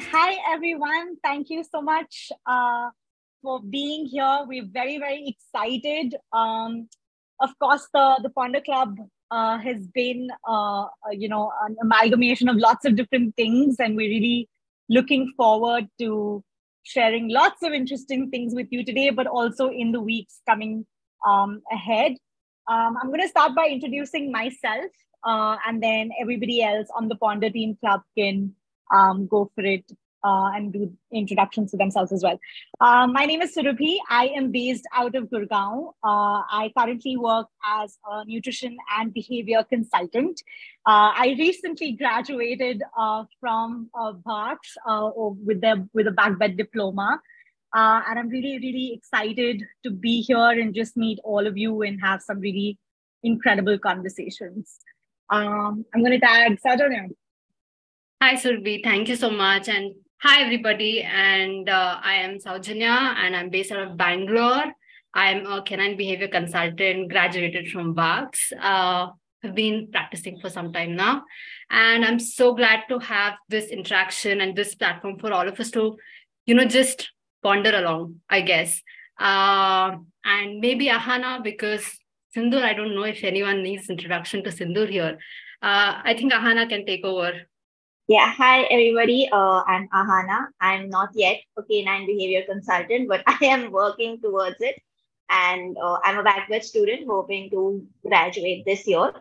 Hi, everyone. Thank you so much uh, for being here. We're very, very excited. Um, of course, the, the Pawnder Club uh, has been, uh, you know, an amalgamation of lots of different things, and we're really looking forward to sharing lots of interesting things with you today, but also in the weeks coming um, ahead. Um, I'm going to start by introducing myself, uh, and then everybody else on the Pawnder Team Club can um, go for it uh, and do introductions to themselves as well. Uh, my name is Surabhi. I am based out of Gurgaon. Uh, I currently work as a nutrition and behavior consultant. Uh, I recently graduated uh, from uh, uh, with, the, with a backbed diploma. and I'm really, really excited to be here and just meet all of you and have some really incredible conversations. Um, I'm going to tag Saujanya. Hi, Surbi. Thank you so much. And hi, everybody. And uh, I am Saujanya, and I'm based out of Bangalore. I'm a canine behavior consultant, graduated from BHARCS. Uh, have been practicing for some time now. And I'm so glad to have this interaction and this platform for all of us to, you know, just ponder along, I guess. Uh, and maybe Ahana, because Sindhoor, I don't know if anyone needs introduction to Sindhoor here. Uh, I think Ahana can take over. Yeah, hi everybody. Uh, I'm Ahana. I'm not yet a canine behavior consultant, but I am working towards it. And uh, I'm a backbed student hoping to graduate this year.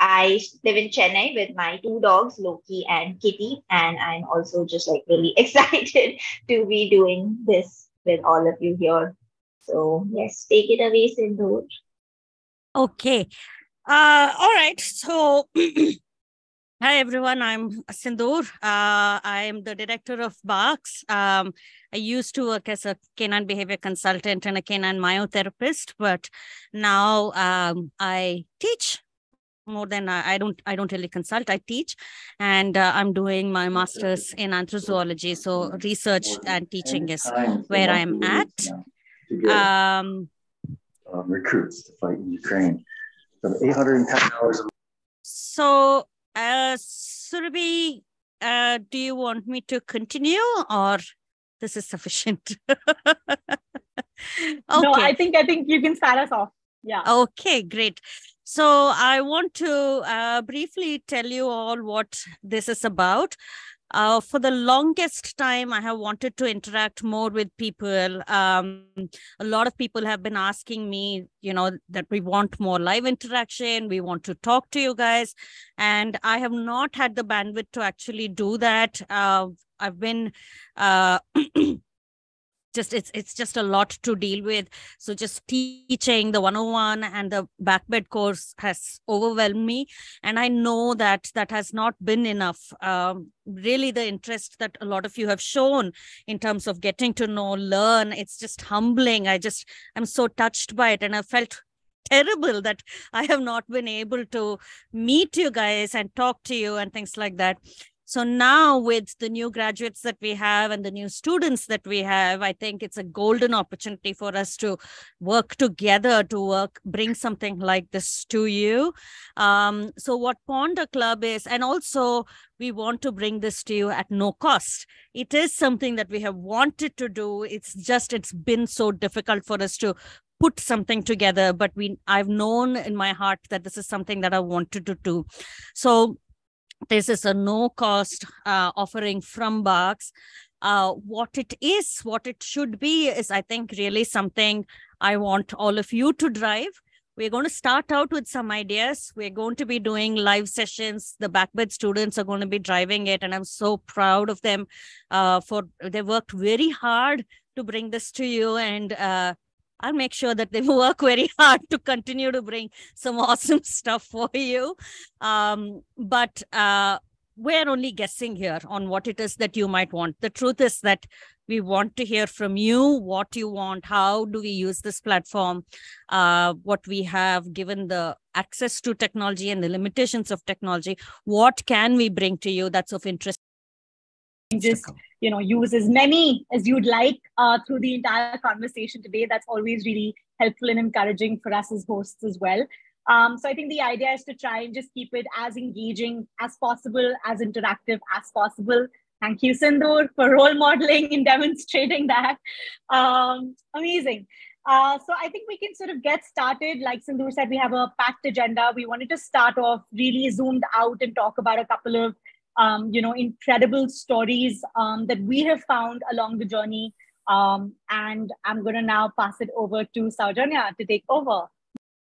I live in Chennai with my two dogs, Loki and Kitty, and I'm also just like really excited to be doing this with all of you here. So yes, take it away, Sindhu. Okay. Uh, all right. So Hi, everyone. I'm Sindhoor. Uh, I am the director of Barks. Um, I used to work as a canine behavior consultant and a canine myotherapist, but now um, I teach more than I, I, don't I don't really consult. I teach, and uh, I'm doing my master's in anthrozoology. So research and teaching is where I'm at. Um, um, recruits to fight in Ukraine. So 810 hours. So uh, Surabhi, uh, do you want me to continue or this is sufficient? okay. No, I think I think you can start us off. Yeah. Okay, great. So I want to uh, briefly tell you all what this is about. Uh, for the longest time, I have wanted to interact more with people. Um, a lot of people have been asking me, you know, that we want more live interaction. We want to talk to you guys. And I have not had the bandwidth to actually do that. Uh, I've been uh, just it's it's just a lot to deal with. So just teaching the 101 and the backbed course has overwhelmed me. And i know that that has not been enough. Um, really the interest that a lot of you have shown in terms of getting to know learn it's just humbling. I just i'm so touched by it. And i felt terrible that I have not been able to meet you guys and talk to you and things like that. So now with the new graduates that we have and the new students that we have, I think it's a golden opportunity for us to work together to work, bring something like this to you. Um, so what Pawnder Club is, and also we want to bring this to you at no cost. It is something that we have wanted to do. It's just, it's been so difficult for us to put something together but we i've known in my heart that this is something that i wanted to do so this is a no cost uh, offering from BHARCS. Uh, what it is, what it should be, is I think really something I want all of you to drive. We're going to start out with some ideas. We're going to be doing live sessions. The backbed students are going to be driving it, and I'm so proud of them. Uh, for they worked very hard to bring this to you, and uh, I'll make sure that they work very hard to continue to bring some awesome stuff for you. Um, but uh, we're only guessing here on what it is that you might want. The truth is that we want to hear from you what you want how do we use this platform uh, what we have given the access to technology and the limitations of technology what can we bring to you that's of interest just you know use as many as you'd like uh, through the entire conversation today that's always really helpful and encouraging for us as hosts as well um, so i think the idea is to try and just keep it as engaging as possible as interactive as possible Thank you, Sindhoor, for role modeling and demonstrating that. Um, amazing. Uh, so I think we can sort of get started. Like Sindhoor said, we have a packed agenda. We wanted to start off really zoomed out and talk about a couple of, um, you know, incredible stories um, that we have found along the journey. Um, and I'm going to now pass it over to Saujanya to take over.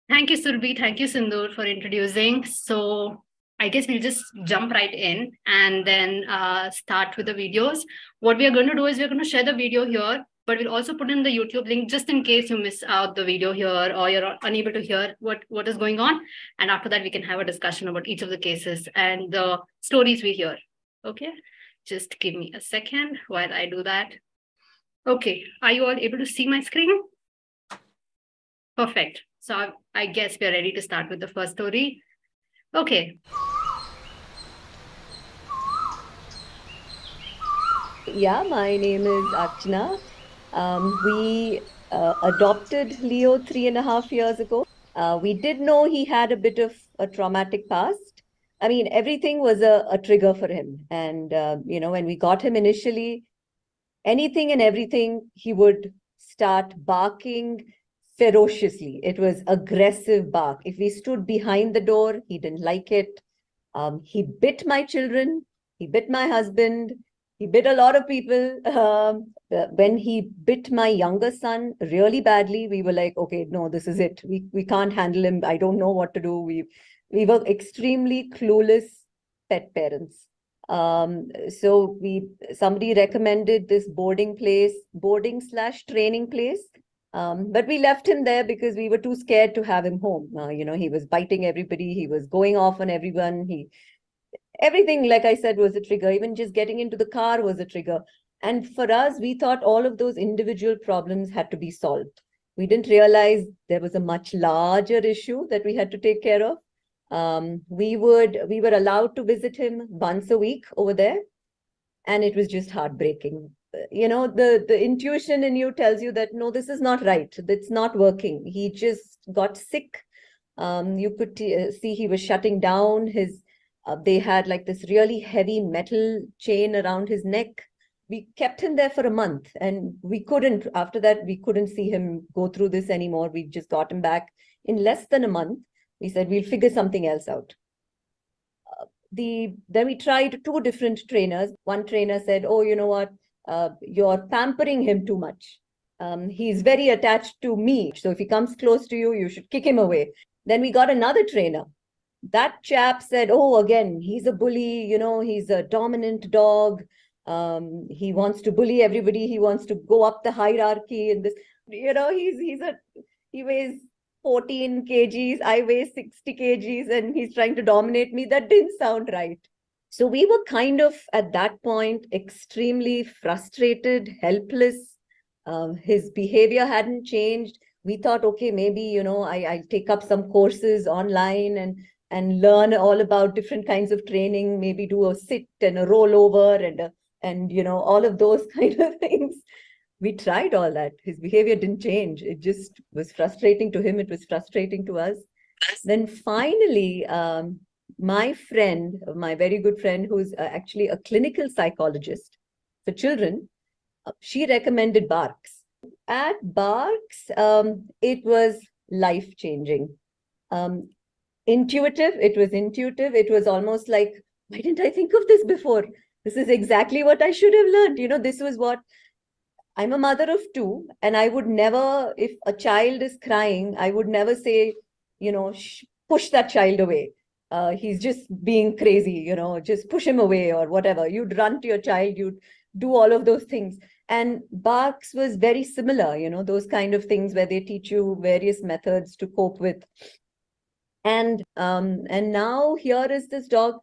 Thank you, Surbhi. Thank you, Sindhoor, for introducing. So I guess we'll just jump right in and then uh, start with the videos. What we are going to do is we're going to share the video here but we'll also put in the YouTube link just in case you miss out the video here or you're unable to hear what, what is going on. And after that, we can have a discussion about each of the cases and the stories we hear. Okay, just give me a second while I do that. Okay, are you all able to see my screen? Perfect. So I guess we're ready to start with the first story. Okay. Yeah, my name is Archana um, we uh, adopted Leo three and a half years ago. Uh, we did know he had a bit of a traumatic past. I mean, everything was a, a trigger for him. And, uh, you know, when we got him initially, anything and everything, he would start barking ferociously. It was aggressive bark. If we stood behind the door, he didn't like it. Um, he bit my children. He bit my husband he bit a lot of people. Um, when he bit my younger son really badly, we were like, okay, no, this is it. We we can't handle him. I don't know what to do. We we were extremely clueless pet parents. Um, so we somebody recommended this boarding place, boarding slash training place. Um, but we left him there because we were too scared to have him home. Uh, you know, he was biting everybody. He was going off on everyone. He everything, like I said, was a trigger. Even just getting into the car was a trigger. And for us, we thought all of those individual problems had to be solved. We didn't realize there was a much larger issue that we had to take care of. Um, we would we were allowed to visit him once a week over there, and it was just heartbreaking. You know, the the intuition in you tells you that no, this is not right. It's not working. He just got sick. Um, you could uh, see he was shutting down. His uh, they had like this really heavy metal chain around his neck. We kept him there for a month and we couldn't, after that, we couldn't see him go through this anymore. We just got him back in less than a month. We said, we'll figure something else out. Uh, the Then we tried two different trainers. One trainer said, oh, you know what? Uh, you're pampering him too much. Um, he's very attached to me. So if he comes close to you, you should kick him away. Then we got another trainer that chap said, Oh, again, he's a bully, you know, he's a dominant dog. Um, he wants to bully everybody, he wants to go up the hierarchy and this, you know, he's he's a he weighs 14 kgs, I weigh 60 kgs, and he's trying to dominate me. That didn't sound right. So we were kind of at that point extremely frustrated, helpless. Um, his behavior hadn't changed. We thought, okay, maybe you know, I I take up some courses online and and learn all about different kinds of training maybe do a sit and a rollover and a, and you know all of those kind of things. We tried all that. His behavior didn't change. It just was frustrating to him. It was frustrating to us. Then finally um, my friend my very good friend who's uh, actually a clinical psychologist for children uh, she recommended barks. At barks um, it was life changing um, intuitive. It was intuitive. It was almost like, why didn't I think of this before? This is exactly what I should have learned. You know, this was what I'm a mother of two, and I would never, if a child is crying, I would never say, you know, push that child away. Uh, he's just being crazy, you know, just push him away or whatever. You'd run to your child, you'd do all of those things. And Barks was very similar, you know, those kind of things where they teach you various methods to cope with and um, and now here is this dog.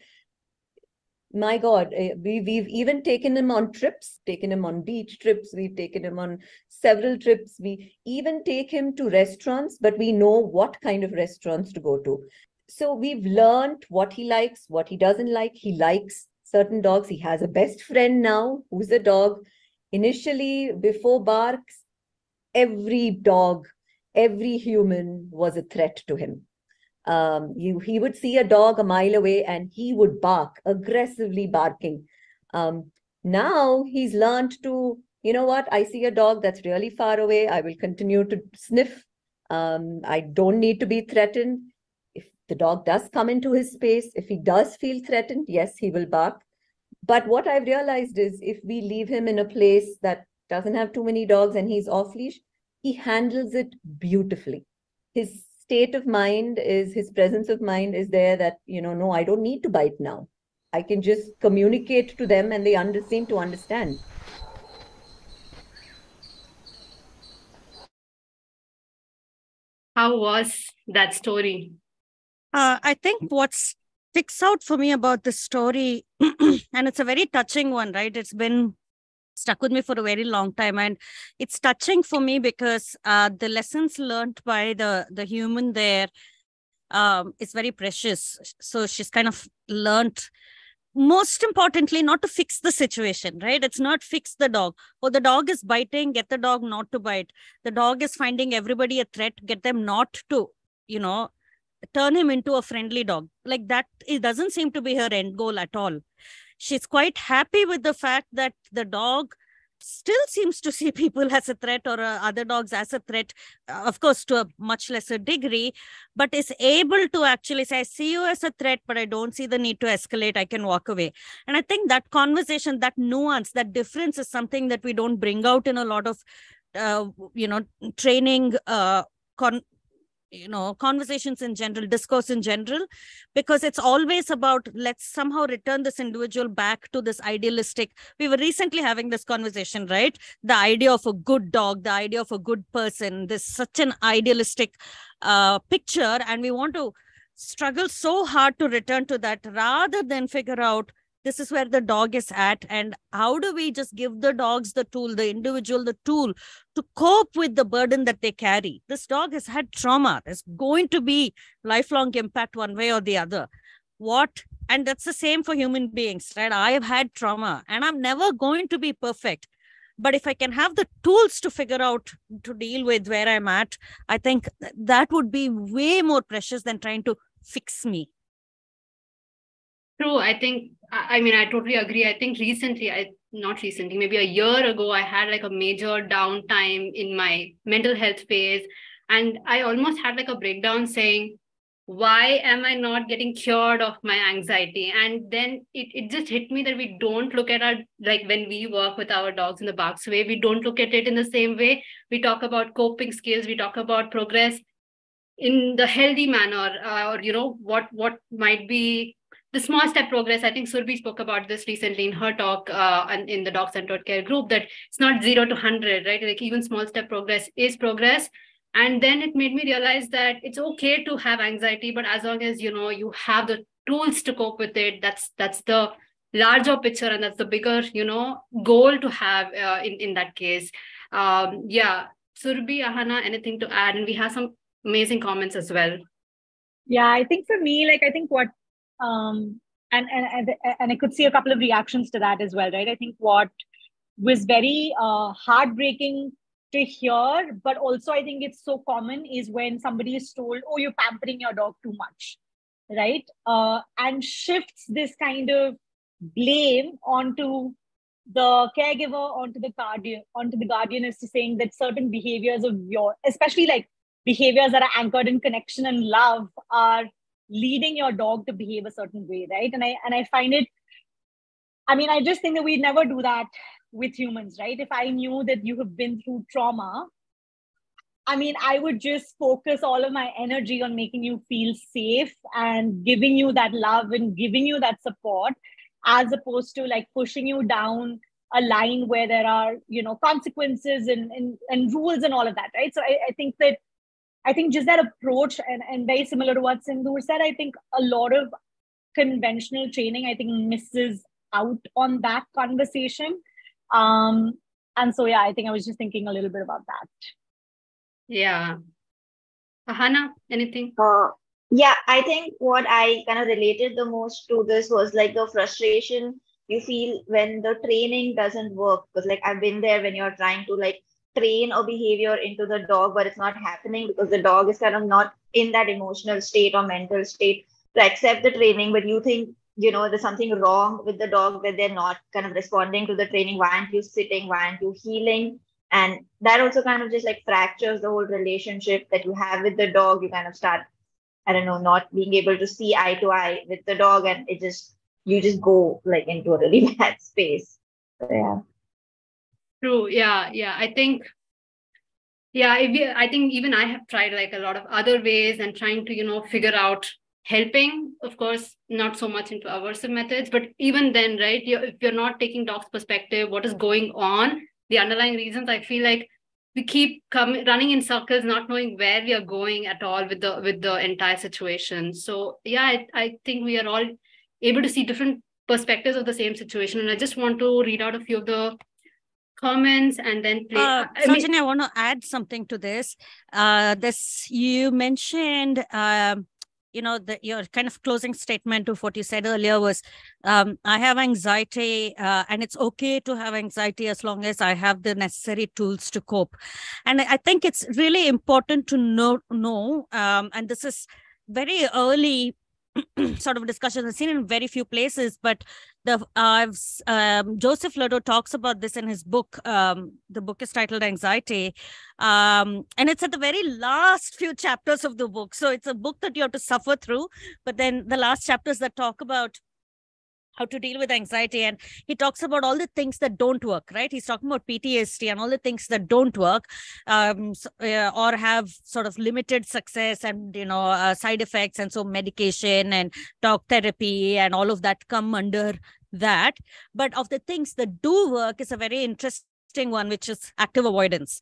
My god eh, we, we've even taken him on trips taken him on beach trips we've taken him on several trips. We even take him to restaurants but we know what kind of restaurants to go to. So we've learned what he likes what he doesn't like. He likes certain dogs. He has a best friend now who's a dog. Initially before barks every dog every human was a threat to him um, you he would see a dog a mile away and he would bark aggressively barking um, Now he's learned to, you know what, I see a dog that's really far away. I will continue to sniff. Um, I don't need to be threatened. If the dog does come into his space, if he does feel threatened, yes, he will bark. But what I've realized is if we leave him in a place that doesn't have too many dogs and he's off leash, he handles it beautifully. His state of mind is, his presence of mind is there that, you know, no, I don't need to bite now. I can just communicate to them and they under, seem to understand. How was that story? Uh, I think what's sticks out for me about this story, and it's a very touching one, right? It's been stuck with me for a very long time. And it's touching for me because uh, the lessons learned by the the human there um, is very precious. So she's kind of learned most importantly not to fix the situation right? It's not fix the dog. Oh, the dog is biting get the dog not to bite. The dog is finding everybody a threat get them not to you know turn him into a friendly dog. Like that it doesn't seem to be her end goal at all she's quite happy with the fact that the dog still seems to see people as a threat or uh, other dogs as a threat, uh, of course, to a much lesser degree, but is able to actually say, I see you as a threat, but I don't see the need to escalate. I can walk away. And I think that conversation, that nuance, that difference is something that we don't bring out in a lot of, uh, you know, training uh, con- you know conversations in general discourse in general because it's always about let's somehow return this individual back to this idealistic we were recently having this conversation right? The idea of a good dog the idea of a good person this such an idealistic uh, picture and we want to struggle so hard to return to that rather than figure out this is where the dog is at. And how do we just give the dogs the tool the individual the tool to cope with the burden that they carry? This dog has had trauma. There's going to be lifelong impact one way or the other. What and that's the same for human beings right? I have had trauma and i'm never going to be perfect. But if i can have the tools to figure out to deal with where i'm at i think that would be way more precious than trying to fix me True. I think, I mean, I totally agree. I think recently, I not recently, maybe a year ago, I had like a major downtime in my mental health phase. And I almost had like a breakdown saying, why am I not getting cured of my anxiety? And then it, it just hit me that we don't look at our, like when we work with our dogs in the Barks way, we don't look at it in the same way. We talk about coping skills, we talk about progress in the healthy manner, uh, or, you know, what, what might be the small step progress i think surbi spoke about this recently in her talk uh, and in the dog centered care group that it's not 0 to 100 right? Like even small step progress is progress. And then it made me realize that it's okay to have anxiety but as long as you know you have the tools to cope with it that's that's the larger picture and that's the bigger you know goal to have uh, in in that case. Um yeah. Surbi ahana anything to add? And we have some amazing comments as well. Yeah i think for me like i think what um, and, and and I could see a couple of reactions to that as well, right? I think what was very uh, heartbreaking to hear, but also I think it's so common is when somebody is told, "Oh, you're pampering your dog too much," right? Uh, and shifts this kind of blame onto the caregiver, onto the guardian, onto the guardian as to saying that certain behaviors of your, especially like behaviors that are anchored in connection and love, are leading your dog to behave a certain way right? And i and i find it i mean i just think that we'd never do that with humans right? If i knew that you have been through trauma i mean i would just focus all of my energy on making you feel safe and giving you that love and giving you that support as opposed to like pushing you down a line where there are you know consequences and and, and rules and all of that right? So I, I think that I think just that approach and, and very similar to what Sindhu said, I think a lot of conventional training, I think, misses out on that conversation. Um, and so, yeah, I think I was just thinking a little bit about that. Yeah. Ahana, anything? Uh, yeah, I think what I kind of related the most to this was like the frustration you feel when the training doesn't work. Because, like, I've been there when you're trying to, like, train a behavior into the dog, but it's not happening because the dog is kind of not in that emotional state or mental state to accept the training. But you think you know there's something wrong with the dog that they're not kind of responding to the training. Why aren't you sitting? Why aren't you heeling? And that also kind of just like fractures the whole relationship that you have with the dog. You kind of start i don't know not being able to see eye to eye with the dog and it just you just go like into a really bad space. So, yeah true. Yeah yeah. I think yeah we, i think even i have tried like a lot of other ways and trying to you know figure out helping of course not so much into aversive methods but even then right you're, if you're not taking dog's perspective what is going on the underlying reasons i feel like we keep coming running in circles not knowing where we are going at all with the with the entire situation. So yeah I, I think we are all able to see different perspectives of the same situation. And i just want to read out a few of the comments and then play. Uh, I, mean, I want to add something to this. Uh, this you mentioned um, you know the, your kind of closing statement of what you said earlier was um, i have anxiety uh, and it's okay to have anxiety as long as i have the necessary tools to cope and i think it's really important to know know um, and this is very early sort of discussion I've seen in very few places, but the uh, um, Joseph LeDoux talks about this in his book. Um, the book is titled Anxiety, um, and it's at the very last few chapters of the book. So it's a book that you have to suffer through. But then the last chapters that talk about how to deal with anxiety and he talks about all the things that don't work right? He's talking about ptsd and all the things that don't work um, so, uh, or have sort of limited success and you know uh, side effects and so medication and talk therapy and all of that come under that. But of the things that do work is a very interesting one which is active avoidance.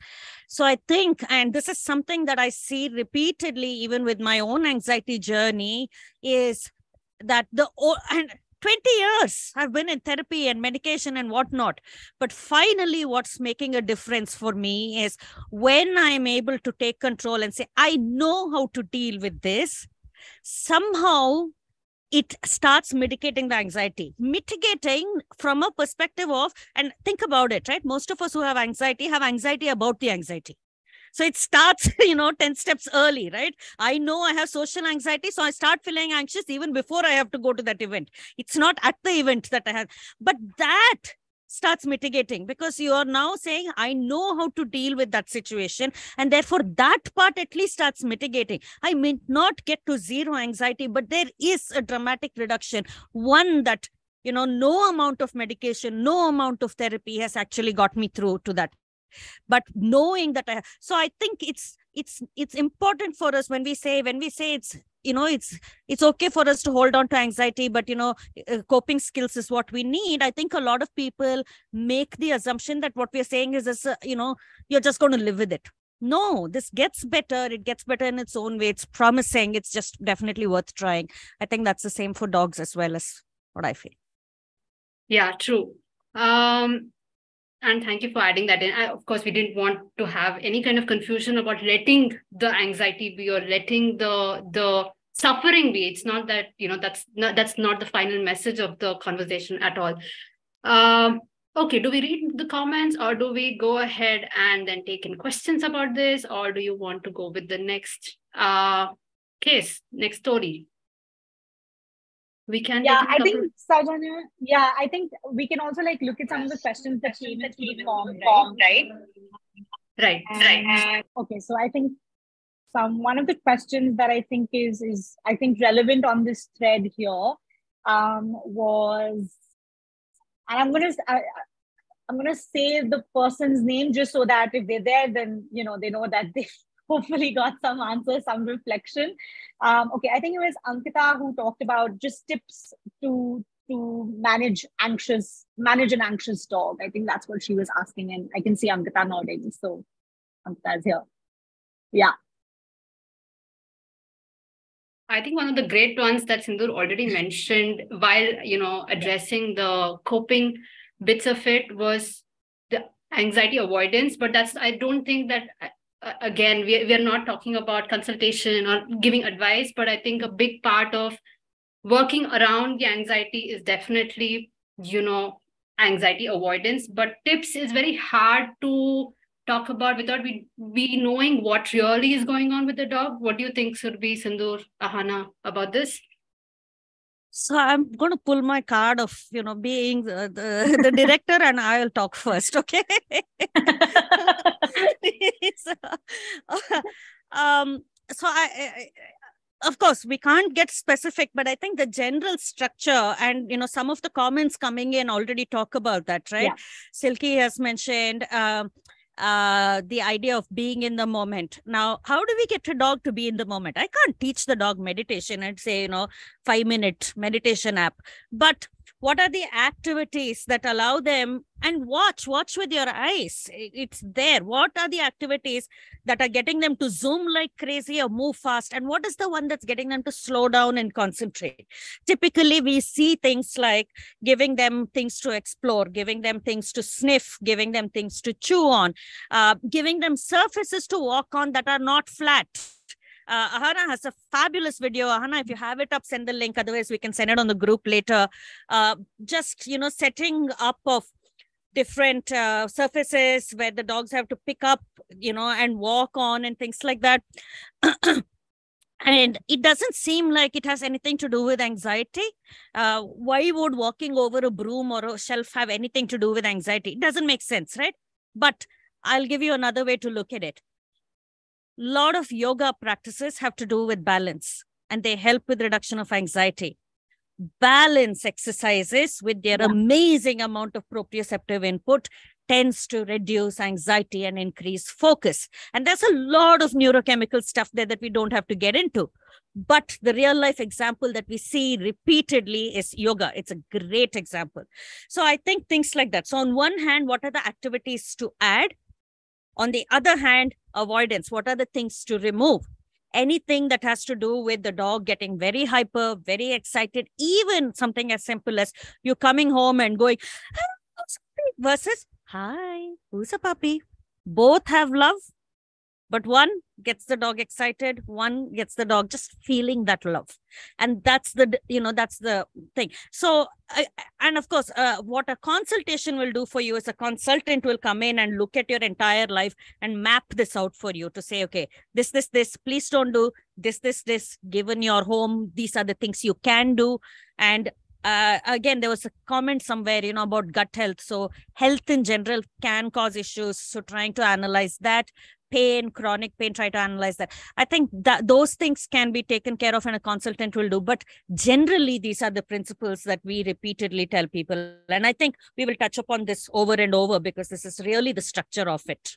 So i think and this is something that i see repeatedly even with my own anxiety journey is that the and 20 years I've been in therapy and medication and whatnot. But finally, what's making a difference for me is when I'm able to take control and say, I know how to deal with this, somehow it starts mitigating the anxiety. Mitigating from a perspective of, and think about it, right? Most of us who have anxiety have anxiety about the anxiety. So it starts, you know, 10 steps early, right? I know I have social anxiety. So I start feeling anxious even before I have to go to that event. It's not at the event that I have, but that starts mitigating because you are now saying i know how to deal with that situation and therefore that part at least starts mitigating i may not get to zero anxiety but there is a dramatic reduction one that you know no amount of medication no amount of therapy has actually got me through to that but knowing that I, so i think it's it's it's important for us when we say when we say it's you know it's it's okay for us to hold on to anxiety but you know uh, coping skills is what we need. I think a lot of people make the assumption that what we're saying is this uh, you know you're just going to live with it. No this gets better. It gets better in its own way. It's promising. It's just definitely worth trying. I think that's the same for dogs as well as what i feel. Yeah true. Um and thank you for adding that in. I, of course, we didn't want to have any kind of confusion about letting the anxiety be or letting the the suffering be. It's not that you know that's not that's not the final message of the conversation at all. Um, okay, do we read the comments or do we go ahead and then take in questions about this, or do you want to go with the next uh, case, next story? We can yeah i think Saujanya, yeah i think we can also like look at some of the questions that came into the form right? Right? Right, right. okay so i think some one of the questions that i think is is i think relevant on this thread here um was and i'm gonna I, i'm gonna say the person's name just so that if they're there then you know they know that they hopefully got some answers, some reflection. Um, okay, I think it was Ankita who talked about just tips to to manage anxious, manage an anxious dog. I think that's what she was asking, and I can see Ankita nodding. So Ankita is here. Yeah. I think one of the great ones that Sindhu already mentioned while you know addressing the coping bits of it was the anxiety avoidance. But that's I don't think that again we, we are not talking about consultation or giving advice but i think a big part of working around the anxiety is definitely you know anxiety avoidance. But tips is very hard to talk about without we, we knowing what really is going on with the dog. What do you think Surbhi Sindhoor Ahana about this So I'm going to pull my card of, you know, being the, the, the director and I'll talk first, okay? so, um, so I, I, of course we can't get specific but i think the general structure and you know some of the comments coming in already talk about that right yeah. silky has mentioned um, uh, the idea of being in the moment. Now, how do we get a dog to be in the moment? I can't teach the dog meditation and say, you know, five minute meditation app, but what are the activities that allow them and watch watch with your eyes. It's there. What are the activities that are getting them to zoom like crazy or move fast? And what is the one that's getting them to slow down and concentrate? Typically we see things like giving them things to explore giving them things to sniff giving them things to chew on uh, giving them surfaces to walk on that are not flat uh, Ahana has a fabulous video. Ahana, if you have it up, send the link. Otherwise, we can send it on the group later. Uh, just, you know, setting up of different uh, surfaces where the dogs have to pick up, you know, and walk on and things like that. and it doesn't seem like it has anything to do with anxiety uh, why would walking over a broom or a shelf have anything to do with anxiety it doesn't make sense right but i'll give you another way to look at it lot of yoga practices have to do with balance and they help with reduction of anxiety. Balance exercises with their yeah. amazing amount of proprioceptive input tends to reduce anxiety and increase focus. And there's a lot of neurochemical stuff there that we don't have to get into. But the real life example that we see repeatedly is yoga. It's a great example. So i think things like that. So on one hand what are the activities to add? On the other hand, avoidance. What are the things to remove? Anything that has to do with the dog getting very hyper, very excited, even something as simple as you coming home and going, versus, hi, who's a puppy? Both have love, but one gets the dog excited one gets the dog just feeling that love. And that's the you know that's the thing. So and of course uh, what a consultation will do for you is a consultant will come in and look at your entire life and map this out for you to say okay this this this please don't do this this this given your home. These are the things you can do. And uh, again there was a comment somewhere you know about gut health. So health in general can cause issues. So trying to analyze that pain, chronic pain, try to analyze that. I think that those things can be taken care of and a consultant will do. But generally, these are the principles that we repeatedly tell people. And I think we will touch upon this over and over because this is really the structure of it.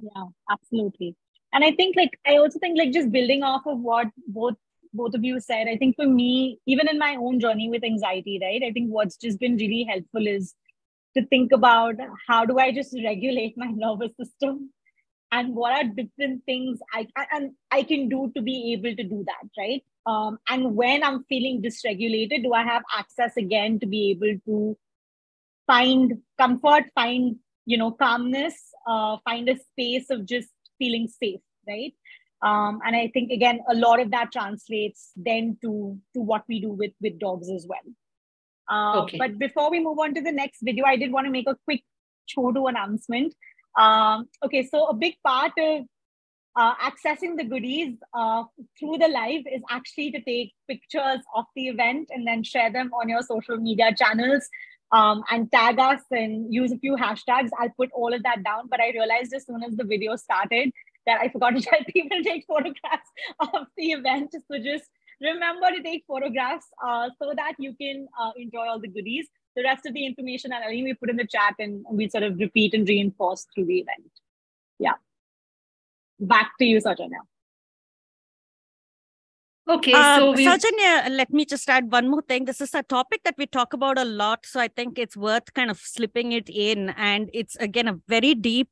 Yeah, absolutely. And I think like I also think like just building off of what both both of you said, I think for me, even in my own journey with anxiety, right? I think what's just been really helpful is to think about how do I just regulate my nervous system and what are different things I and I can do to be able to do that, right? Um, and when I'm feeling dysregulated, do I have access again to be able to find comfort, find you know calmness, uh, find a space of just feeling safe, right? Um, and I think again a lot of that translates then to to what we do with with dogs as well. Uh, okay. But before we move on to the next video, I did want to make a quick Chodu announcement. Um, okay, so a big part of uh, accessing the goodies uh, through the live is actually to take pictures of the event and then share them on your social media channels um, and tag us and use a few hashtags. I'll put all of that down. But I realized as soon as the video started that I forgot to tell people to take photographs of the event. So just remember to take photographs uh, so that you can uh, enjoy all the goodies the rest of the information and I we put in the chat and we sort of repeat and reinforce through the event. Yeah. Back to you, Saujanya. Okay, so um, we... let me just add one more thing. This is a topic that we talk about a lot, so I think it's worth kind of slipping it in. And it's again a very deep,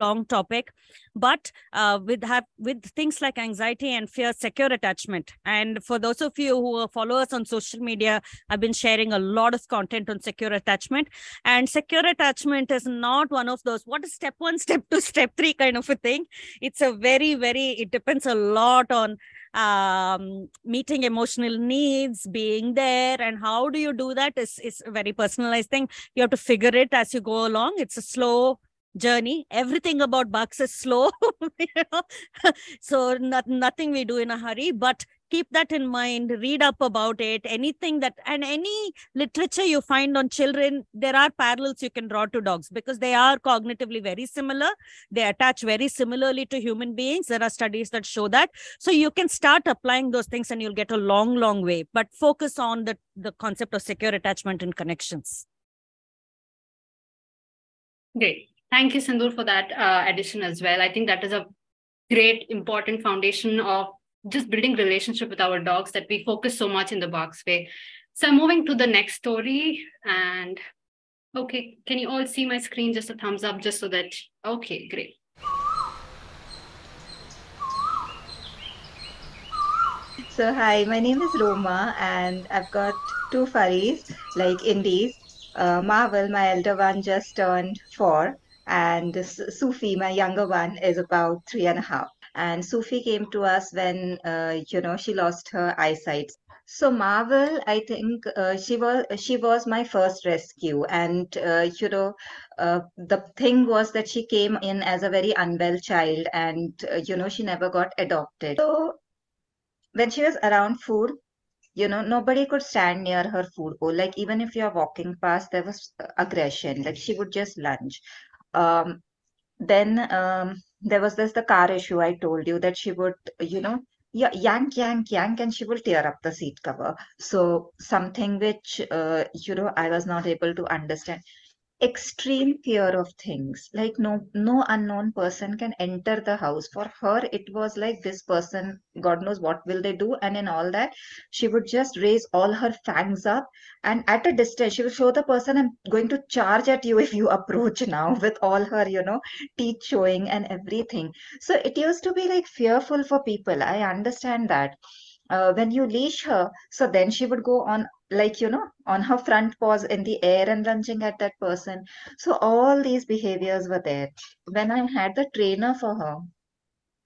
long topic, but uh, with have with things like anxiety and fear, secure attachment. And for those of you who follow us on social media, I've been sharing a lot of content on secure attachment. And secure attachment is not one of those what is step one, step two, step three kind of a thing. It's a very, very. It depends a lot on um, meeting emotional needs, being there, and how do you do that is is a very personalized thing. You have to figure it as you go along. It's a slow journey. Everything about Barks is slow, you know? so not, nothing we do in a hurry, but keep that in mind read up about it anything that and any literature you find on children there are parallels you can draw to dogs because they are cognitively very similar. They attach very similarly to human beings. There are studies that show that. So you can start applying those things and you'll get a long long way. But focus on the the concept of secure attachment and connections. Great. Thank you sindhu for that uh, addition as well. I think that is a great important foundation of just building relationship with our dogs that we focus so much in the Barks way. So I'm moving to the next story and okay, can you all see my screen? Just a thumbs up just so that, okay, great. So hi, my name is Roma and I've got two furries like indies. Uh, Marvel, my elder one just turned four and Sufi, my younger one, is about three and a half. And Sufi came to us when, uh, you know, she lost her eyesight. So Marvel, I think uh, she was she was my first rescue, and uh, you know, uh, the thing was that she came in as a very unwell child, and uh, you know, she never got adopted. So when she was around four, you know, nobody could stand near her food bowl. Like even if you're walking past, there was aggression. Like she would just lunge. Um, then um, there was this the car issue I told you that she would, you know, yeah, yank, yank, yank, and she will tear up the seat cover. So something which, uh, you know, I was not able to understand extreme fear of things. Like no no unknown person can enter the house. For her it was like this person god knows what will they do. And in all that she would just raise all her fangs up. And at a distance she will show the person i'm going to charge at you if you approach now with all her you know teeth showing and everything. So it used to be like fearful for people. I understand that uh, when you leash her so then she would go on like you know on her front paws in the air and lunging at that person. So all these behaviors were there. When i had the trainer for her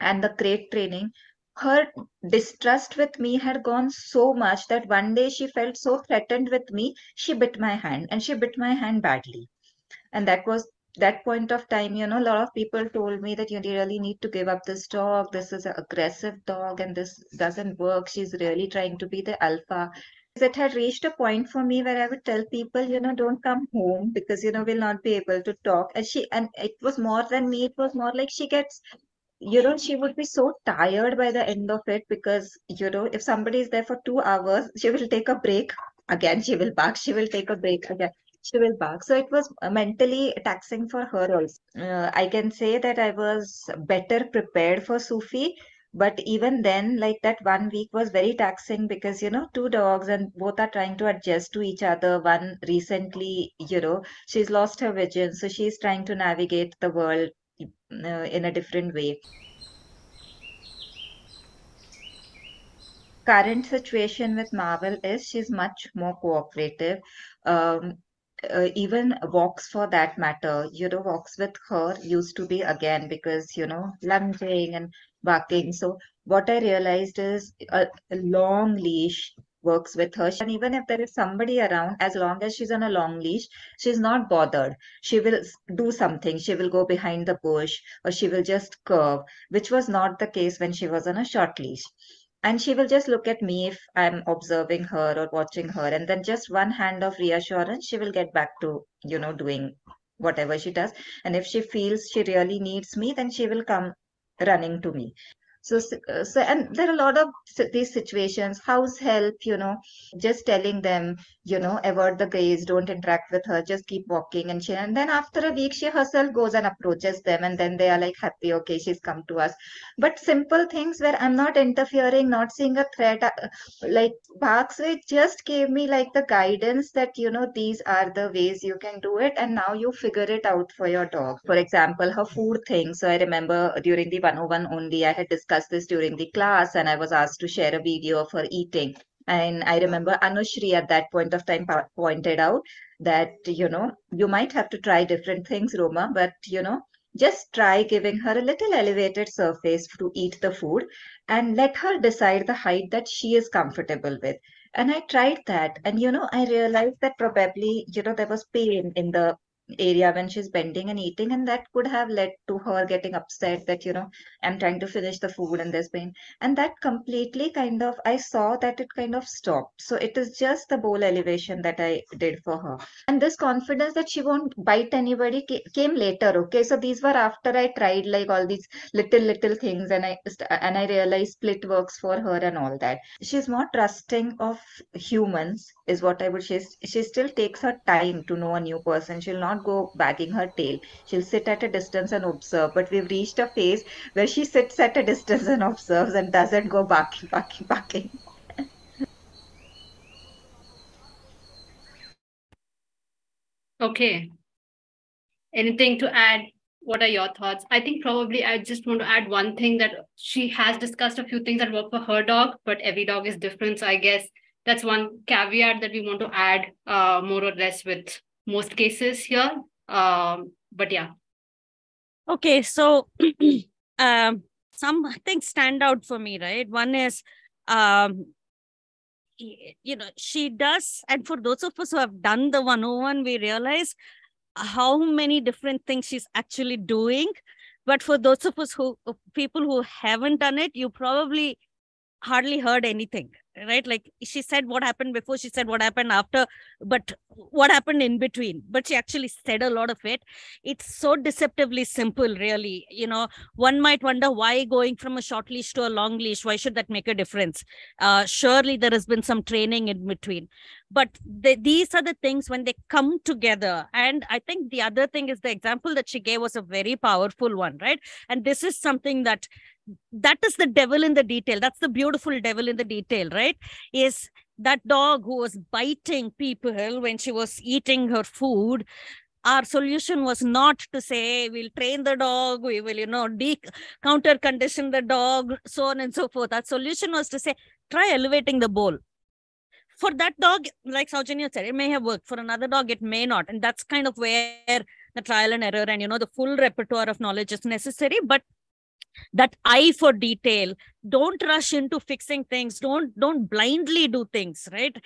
and the crate training her distrust with me had gone so much that one day she felt so threatened with me she bit my hand and she bit my hand badly. And that was that point of time you know a lot of people told me that you really need to give up this dog this is an aggressive dog and this doesn't work she's really trying to be the alpha it had reached a point for me where I would tell people, you know, don't come home because, you know, we'll not be able to talk. And she, and it was more than me, it was more like she gets, you know, she would be so tired by the end of it because, you know, if somebody is there for two hours, she will take a break. Again, she will bark, she will take a break again. She will bark. So it was mentally taxing for her also. Uh, I can say that I was better prepared for Sufi but even then like that one week was very taxing because you know two dogs and both are trying to adjust to each other one recently you know she's lost her vision so she's trying to navigate the world uh, in a different way current situation with marvel is she's much more cooperative um, uh, even walks for that matter, you know, walks with her used to be again because, you know, lunging and barking. So what I realized is a, a long leash works with her. And even if there is somebody around, as long as she's on a long leash, she's not bothered. She will do something. She will go behind the bush or she will just curve, which was not the case when she was on a short leash and she will just look at me if i'm observing her or watching her. And then just one hand of reassurance she will get back to you know doing whatever she does. And if she feels she really needs me then she will come running to me so, uh, so and there are a lot of these situations. House help you know just telling them you know avoid the gaze don't interact with her just keep walking and she and then after a week she herself goes and approaches them and then they are like happy okay she's come to us. But simple things where i'm not interfering not seeing a threat uh, like Barks way just gave me like the guidance that you know these are the ways you can do it and now you figure it out for your dog. For example her food thing. So i remember during the 101 only i had discussed discussed this during the class and I was asked to share a video of her eating. And I remember Anushri at that point of time pointed out that, you know, you might have to try different things, Roma, but, you know, just try giving her a little elevated surface to eat the food and let her decide the height that she is comfortable with. And I tried that. And, you know, I realized that probably, you know, there was pain in the area when she's bending and eating and that could have led to her getting upset that you know i'm trying to finish the food and there's pain. And that completely kind of i saw that it kind of stopped. So it is just the bowl elevation that i did for her. And this confidence that she won't bite anybody came later okay? So these were after i tried like all these little little things and i and i realized split works for her and all that. She's more trusting of humans is what i would say she still takes her time to know a new person. She'll not go wagging her tail. She'll sit at a distance and observe. But we've reached a phase where she sits at a distance and observes and doesn't go barking, barking, barking. okay. Anything to add? What are your thoughts? I think probably I just want to add one thing that she has discussed a few things that work for her dog, but every dog is different. So I guess that's one caveat that we want to add uh, more or less with most cases here. Um, but yeah. Okay, so um, some things stand out for me, right? One is, um, you know, she does, and for those of us who have done the 101, we realize how many different things she's actually doing. But for those of us who, people who haven't done it, you probably hardly heard anything right? Like she said what happened before she said what happened after but what happened in between? But she actually said a lot of it. It's so deceptively simple really. You know one might wonder why going from a short leash to a long leash why should that make a difference? Uh, surely there has been some training in between. But the, these are the things when they come together. And i think the other thing is the example that she gave was a very powerful one right? And this is something that that is the devil in the detail. That's the beautiful devil in the detail right? Is that dog who was biting people when she was eating her food our solution was not to say we'll train the dog we will you know de- counter condition the dog so on and so forth. Our solution was to say try elevating the bowl. For that dog like Saujanya said it may have worked. For another dog it may not. And that's kind of where the trial and error and you know the full repertoire of knowledge is necessary. But that eye for detail. Don't rush into fixing things. Don't don't blindly do things right?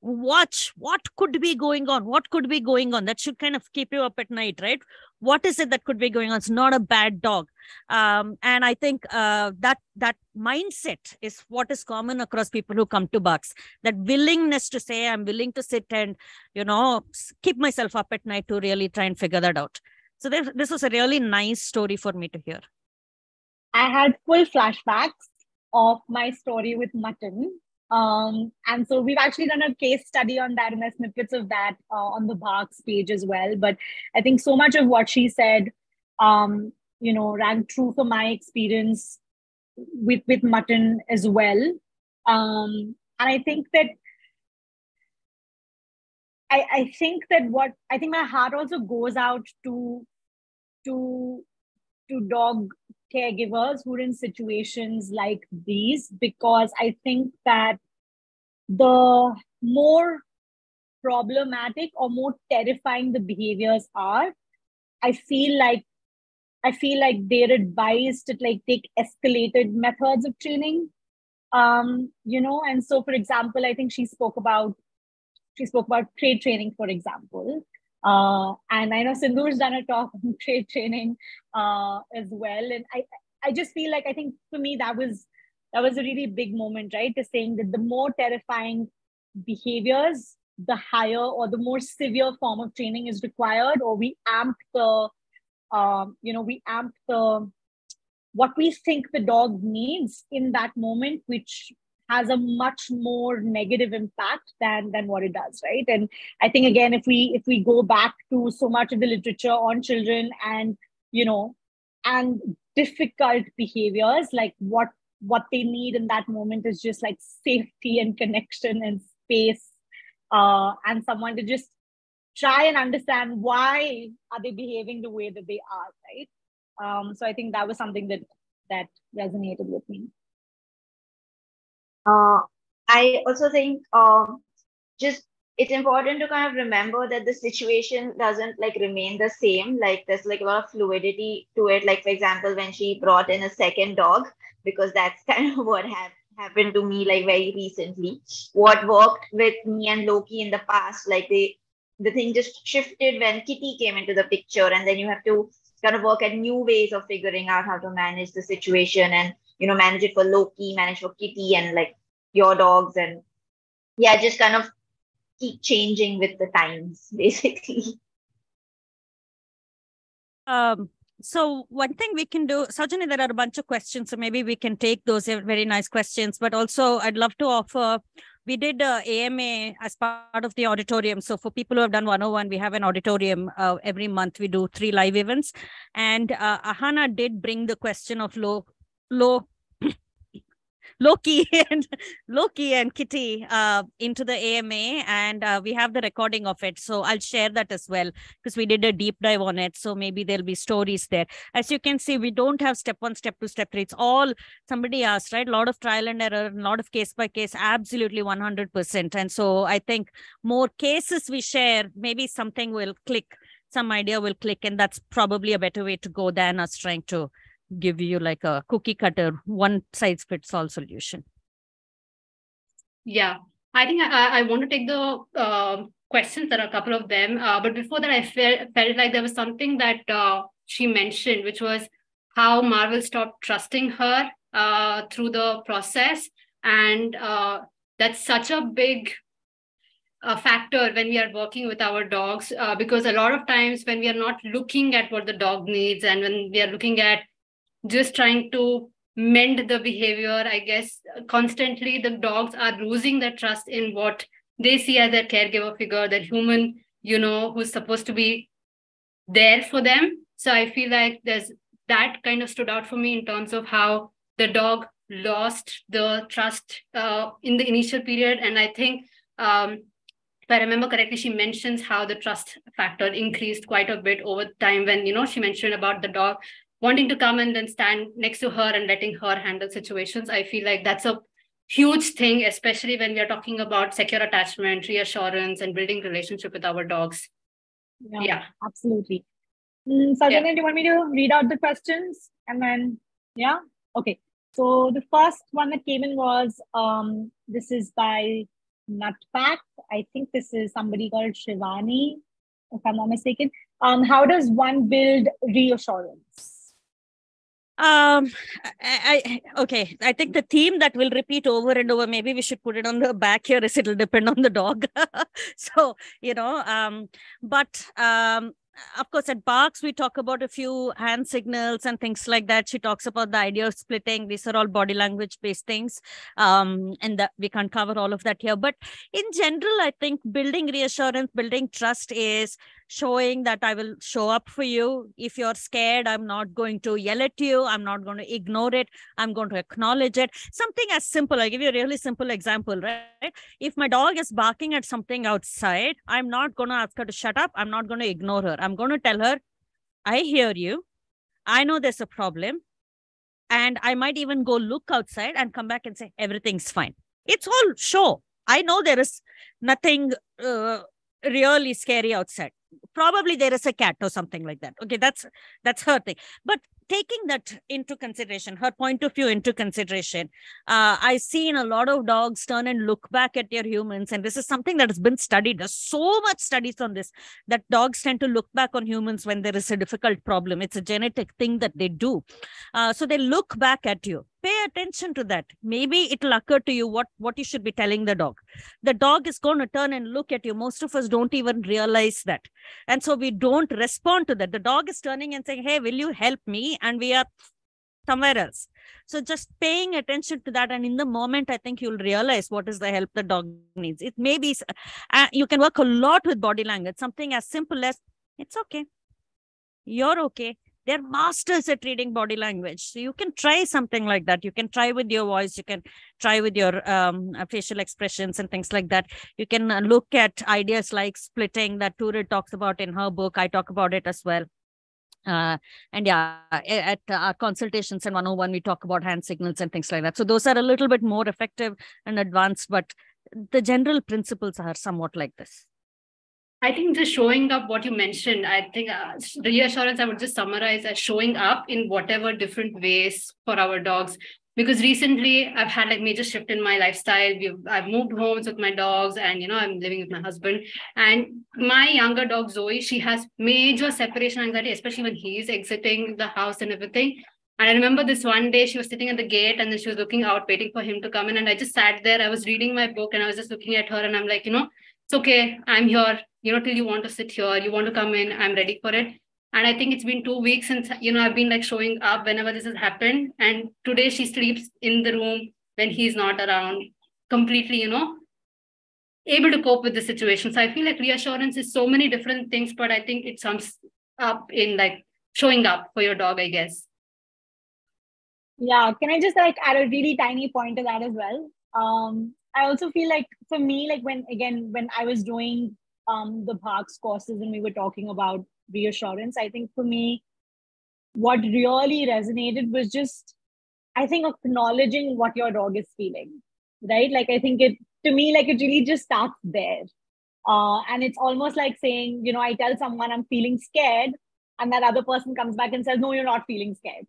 Watch what could be going on what could be going on. That should kind of keep you up at night right? What is it that could be going on? It's not a bad dog. Um, and i think uh, that that mindset is what is common across people who come to Barks. That willingness to say i'm willing to sit and you know keep myself up at night to really try and figure that out. So this, this was a really nice story for me to hear I had full flashbacks of my story with mutton. Um, and so we've actually done a case study on that and there's snippets of that uh, on the BHARCS page as well. But I think so much of what she said, um, you know, rang true for my experience with, with mutton as well. Um, and I think that I, I think that what I think my heart also goes out to to to dog caregivers who are in situations like these because I think that the more problematic or more terrifying the behaviors are, I feel like I feel like they're advised to like take escalated methods of training. Um, you know, and so for example, I think she spoke about she spoke about crate training, for example. Uh, and I know Sindhu's done a talk on crate training uh, as well. And I, I just feel like I think for me that was that was a really big moment, right? To saying that the more terrifying behaviors, the higher or the more severe form of training is required, or we amp the, um, you know, we amp the what we think the dog needs in that moment, which has a much more negative impact than than what it does right? And i think again if we if we go back to so much of the literature on children and you know and difficult behaviors like what what they need in that moment is just like safety and connection and space uh, and someone to just try and understand why are they behaving the way that they are right? Um, so i think that was something that that resonated with me uh, I also think um, just it's important to kind of remember that the situation doesn't like remain the same. Like there's like a lot of fluidity to it. Like for example, when she brought in a second dog, because that's kind of what happened happened to me like very recently. What worked with me and Loki in the past, like they the thing just shifted when Kitty came into the picture, and then you have to kind of work at new ways of figuring out how to manage the situation and you know manage it for Loki, manage for Kitty, and like your dogs, and yeah, just kind of keep changing with the times, basically. Um, so one thing we can do, Saujanya, there are a bunch of questions, so maybe we can take those very nice questions. But also, I'd love to offer. We did a AMA as part of the auditorium. So for people who have done 101, we have an auditorium uh, every month. We do three live events, and uh, Ahana did bring the question of low low Loki and Loki and Kitty uh, into the AMA, and uh, we have the recording of it. So I'll share that as well because we did a deep dive on it. So maybe there'll be stories there. As you can see, we don't have step one, step two, step three. It's all somebody asked, right? A lot of trial and error, a lot of case by case, absolutely 100%. And so I think more cases we share, maybe something will click some idea will click and that's probably a better way to go than us trying to give you like a cookie cutter, one size fits all solution. Yeah, I think I, I want to take the uh, questions. There are a couple of them. Uh, but before that, I felt, felt like there was something that uh, she mentioned, which was how Marvel stopped trusting her uh, through the process. And uh, that's such a big a factor when we are working with our dogs uh, because a lot of times when we are not looking at what the dog needs and when we are looking at just trying to mend the behavior i guess constantly the dogs are losing their trust in what they see as their caregiver figure that human you know who's supposed to be there for them. So i feel like there's that kind of stood out for me in terms of how the dog lost the trust uh, in the initial period. And i think um, if I remember correctly, she mentions how the trust factor increased quite a bit over time when, you know, she mentioned about the dog wanting to come and then stand next to her and letting her handle situations. I feel like that's a huge thing, especially when we are talking about secure attachment, reassurance, and building relationship with our dogs. Yeah, yeah. absolutely. Mm, Saujanya, yeah. do you want me to read out the questions? And then, yeah, okay. So the first one that came in was um, this is by Nutpack. I think this is somebody called Shivani, if I'm not mistaken. Um, how does one build reassurance? Um I, I, okay. I think the theme that will repeat over and over maybe we should put it on the back here is it'll depend on the dog. So you know um but um of course at barks we talk about a few hand signals and things like that. She talks about the idea of splitting. These are all body language based things. Um, and that we can't cover all of that here. But in general i think building reassurance building trust is showing that I will show up for you. If you're scared, I'm not going to yell at you. I'm not going to ignore it. I'm going to acknowledge it. Something as simple. I'll give you a really simple example, right? If my dog is barking at something outside, I'm not going to ask her to shut up. I'm not going to ignore her. I'm going to tell her, I hear you. I know there's a problem. And I might even go look outside and come back and say, everything's fine. It's all show. I know there is nothing uh, really scary outside probably there is a cat or something like that. Okay that's that's her thing. But taking that into consideration her point of view into consideration uh, i've seen a lot of dogs turn and look back at their humans. And this is something that has been studied. There's so much studies on this that dogs tend to look back on humans when there is a difficult problem. It's a genetic thing that they do. Uh, so they look back at you pay attention to that. Maybe it'll occur to you what what you should be telling the dog. The dog is going to turn and look at you. Most of us don't even realize that. And so we don't respond to that. The dog is turning and saying hey will you help me? And we are somewhere else. So just paying attention to that. And in the moment i think you'll realize what is the help the dog needs. It may be uh, you can work a lot with body language. Something as simple as it's okay. You're okay they're masters at reading body language. So you can try something like that. You can try with your voice. You can try with your um, uh, facial expressions and things like that. You can uh, look at ideas like splitting that Turid talks about in her book. I talk about it as well. Uh, and yeah at our consultations and 101 we talk about hand signals and things like that. So those are a little bit more effective and advanced but the general principles are somewhat like this I think just showing up what you mentioned, I think uh, reassurance, I would just summarize as showing up in whatever different ways for our dogs. because recently I've had like major shift in my lifestyle. We've I've moved homes with my dogs, and you know I'm living with my husband. And my younger dog Zoe, she has major separation anxiety, especially when he's exiting the house and everything. And I remember this one day she was sitting at the gate and then she was looking out, waiting for him to come in. And I just sat there. I was reading my book and I was just looking at her and I'm like, you know, it's okay. I'm here. You know, till you want to sit here, you want to come in. I'm ready for it. And i think it's been two weeks since you know i've been like showing up whenever this has happened. And today she sleeps in the room when he's not around completely you know able to cope with the situation. So i feel like reassurance is so many different things but i think it sums up in like showing up for your dog i guess. Yeah. Can i just like add a really tiny point to that as well? Um i also feel like for me like when again when i was doing um the Barks courses and we were talking about reassurance. I think for me, what really resonated was just, I think, acknowledging what your dog is feeling, right? Like, I think it, to me, like it really just starts there. Uh, and it's almost like saying, you know, I tell someone I'm feeling scared, and that other person comes back and says, no, you're not feeling scared.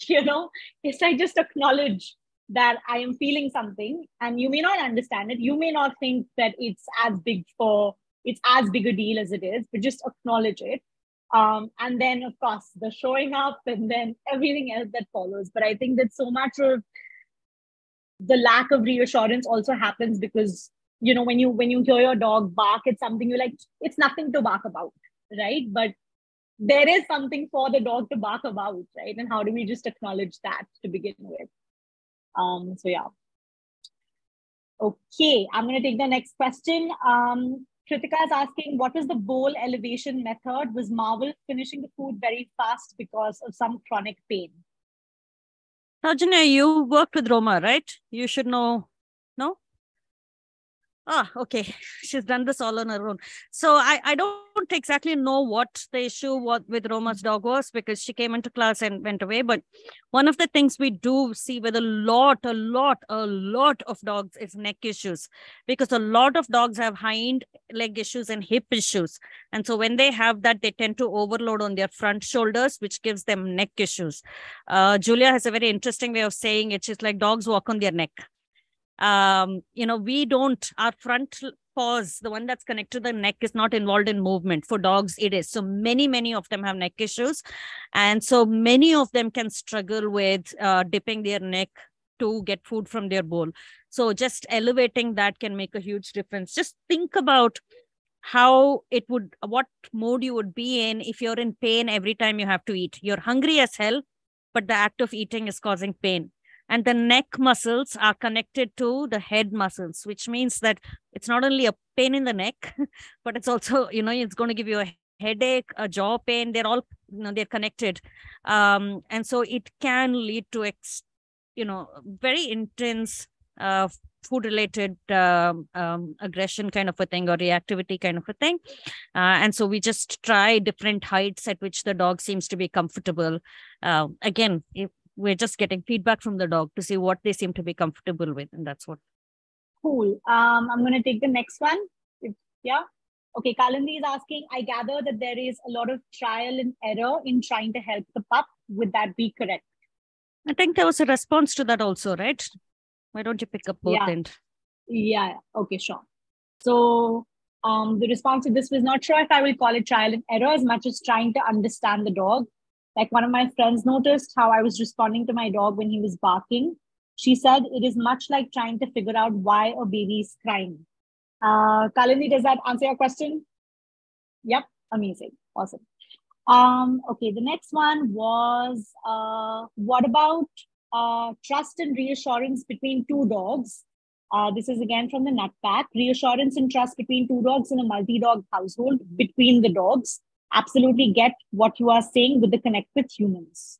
You know, it's like just acknowledge that I am feeling something, and you may not understand it. You may not think that it's as big for it's as big a deal as it is, but just acknowledge it. Um, and then, of course, the showing up and then everything else that follows. But I think that so much of the lack of reassurance also happens because you know when you when you hear your dog bark it's something you like it's nothing to bark about right but there is something for the dog to bark about right and how do we just acknowledge that to begin with um so yeah okay i'm to take the next question um Kritika is asking, what was the bowl elevation method? Was Marvel finishing the food very fast because of some chronic pain? Rajana, you worked with Roma, right? You should know. Ah, okay. She's done this all on her own. So I, I don't exactly know what the issue what with Roma's dog was because she came into class and went away. But one of the things we do see with a lot, a lot, a lot of dogs is neck issues because a lot of dogs have hind leg issues and hip issues. And so when they have that, they tend to overload on their front shoulders, which gives them neck issues. Uh, Julia has a very interesting way of saying it. She's like dogs walk on their neck um, you know, we don't, our front paws, the one that's connected to the neck is not involved in movement. For dogs, it is. So many, many of them have neck issues. And so many of them can struggle with uh, dipping their neck to get food from their bowl. So just elevating that can make a huge difference. Just think about how it would, what mode you would be in if you're in pain every time you have to eat. You're hungry as hell, but the act of eating is causing pain and the neck muscles are connected to the head muscles which means that it's not only a pain in the neck but it's also you know it's going to give you a headache a jaw pain they're all you know they're connected. Um, and so it can lead to ex, you know very intense uh, food related um, um, aggression kind of a thing or reactivity kind of a thing. Uh, and so we just try different heights at which the dog seems to be comfortable. Uh, again if we're just getting feedback from the dog to see what they seem to be comfortable with and that's what. Cool. Um i'm going to take the next one. Yeah? Okay Kalindi is asking i gather that there is a lot of trial and error in trying to help the pup. Would that be correct? I think there was a response to that also right? Why don't you pick up both yeah. end? Yeah. Okay sure. So um, the response to this was not sure if I will call it trial and error as much as trying to understand the dog like one of my friends noticed how I was responding to my dog when he was barking. She said it is much like trying to figure out why a baby is crying. Uh, Kalindi, does that answer your question? Yep, amazing, awesome. Um, okay, the next one was uh, what about uh, trust and reassurance between two dogs? Uh, this is again from the nut pack. Reassurance and trust between two dogs in a multi dog household between the dogs absolutely get what you are saying with the connect with humans?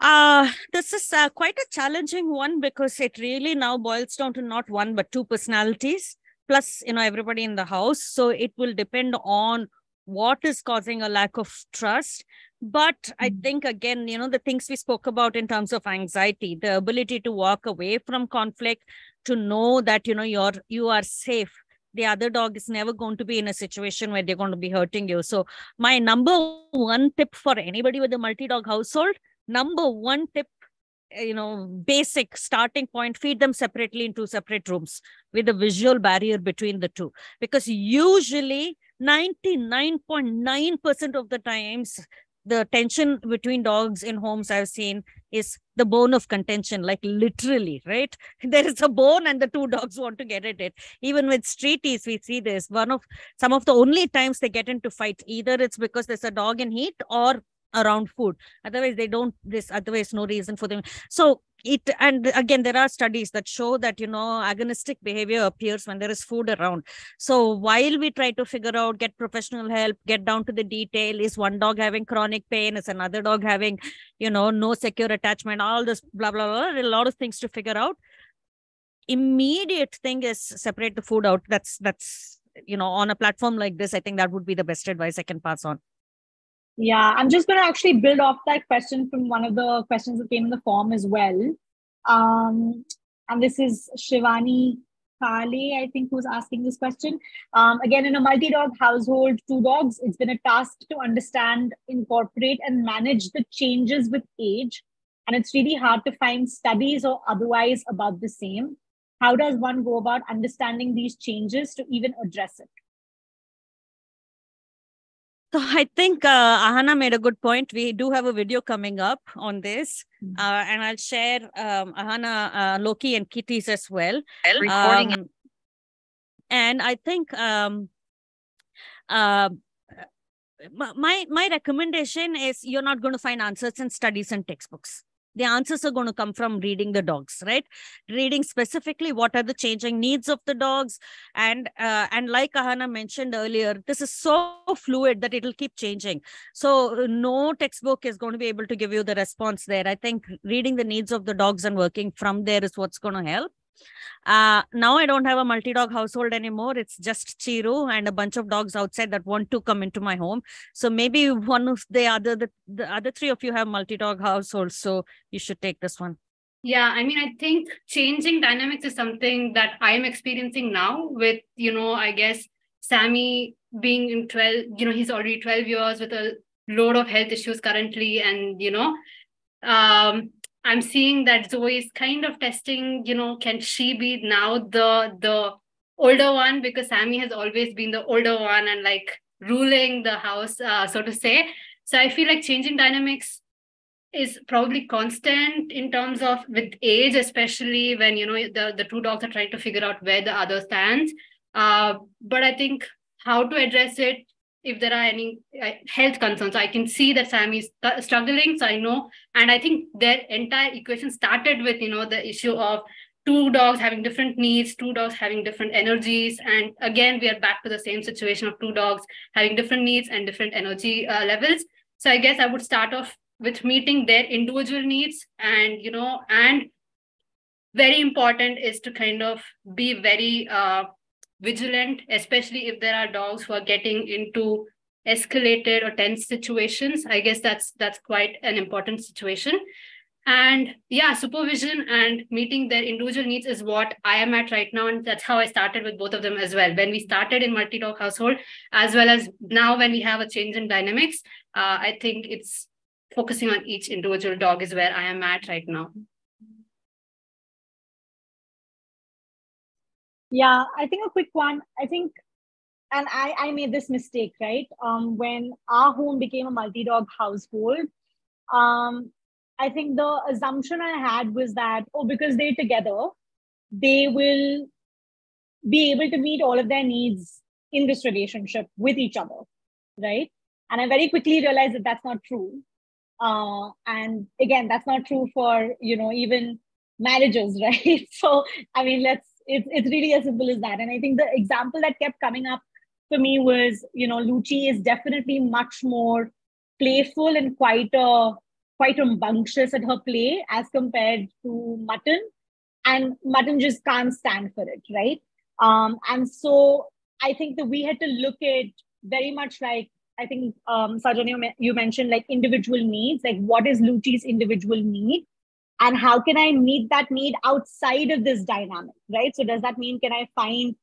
Uh, this is uh, quite a challenging one because it really now boils down to not one but two personalities plus you know everybody in the house so it will depend on what is causing a lack of trust but i hmm. think again you know the things we spoke about in terms of anxiety the ability to walk away from conflict to know that you know you're you are safe the other dog is never going to be in a situation where they're going to be hurting you. So, my number one tip for anybody with a multi dog household, number one tip uh, you know basic starting point feed them separately in two separate rooms with a visual barrier between the two because usually 99.9% of the times the tension between dogs in homes i've seen is the bone of contention like literally right? There is a bone and the two dogs want to get at it. Even with streeties we see this. One of some of the only times they get into fight either it's because there's a dog in heat or around food. Otherwise they don't this otherwise no reason for them. So it and again there are studies that show that you know agonistic behavior appears when there is food around. So while we try to figure out get professional help get down to the detail is one dog having chronic pain? Is another dog having you know no secure attachment? All this blah blah blah a lot of things to figure out. Immediate thing is separate the food out. That's that's you know on a platform like this i think that would be the best advice i can pass on yeah, I'm just going to actually build off that question from one of the questions that came in the form as well. Um, and this is Shivani Kale, I think, who's asking this question. Um, again, in a multi dog household, two dogs, it's been a task to understand, incorporate, and manage the changes with age. And it's really hard to find studies or otherwise about the same. How does one go about understanding these changes to even address it? So I think uh, Ahana made a good point. We do have a video coming up on this, mm-hmm. uh, and I'll share um, Ahana, uh, Loki, and Kitty's as well. Recording. Um, and I think um, uh, my my recommendation is you're not going to find answers in studies and textbooks the answers are going to come from reading the dogs right? Reading specifically what are the changing needs of the dogs. And uh, and like ahana mentioned earlier this is so fluid that it'll keep changing. So no textbook is going to be able to give you the response there. I think reading the needs of the dogs and working from there is what's going to help uh, now I don't have a multi dog household anymore. It's just Chiru and a bunch of dogs outside that want to come into my home. So maybe one of the other, the, the other three of you have multi dog households. So you should take this one. Yeah, I mean, I think changing dynamics is something that I'm experiencing now with, you know, I guess Sammy being in 12, you know, he's already 12 years with a load of health issues currently. And, you know, um, I'm seeing that Zoe is kind of testing, you know, can she be now the the older one because Sammy has always been the older one and like ruling the house, uh, so to say. So I feel like changing dynamics is probably constant in terms of with age, especially when you know the the two dogs are trying to figure out where the other stands. Uh, but I think how to address it if there are any health concerns. I can see that Sam is struggling, so I know. And I think their entire equation started with, you know, the issue of two dogs having different needs, two dogs having different energies. And again, we are back to the same situation of two dogs having different needs and different energy uh, levels. So I guess I would start off with meeting their individual needs and, you know, and very important is to kind of be very uh, vigilant, especially if there are dogs who are getting into escalated or tense situations. I guess that's that's quite an important situation. And yeah, supervision and meeting their individual needs is what I am at right now. And that's how I started with both of them as well. When we started in multi-dog household, as well as now when we have a change in dynamics, uh, I think it's focusing on each individual dog is where I am at right now. Yeah, I think a quick one. I think, and I, I made this mistake, right? Um, when our home became a multi dog household, um, I think the assumption I had was that, oh, because they're together, they will be able to meet all of their needs in this relationship with each other, right? And I very quickly realized that that's not true. Uh, and again, that's not true for, you know, even marriages, right? So, I mean, let's it's it's really as simple as that. And I think the example that kept coming up for me was, you know, Lucci is definitely much more playful and quite a quite rambunctious at her play as compared to Mutton. And Mutton just can't stand for it, right? Um, and so I think that we had to look at very much like I think um, Saujanya, you mentioned like individual needs, like what is Lucci's individual need, and how can i meet that need outside of this dynamic right so does that mean can i find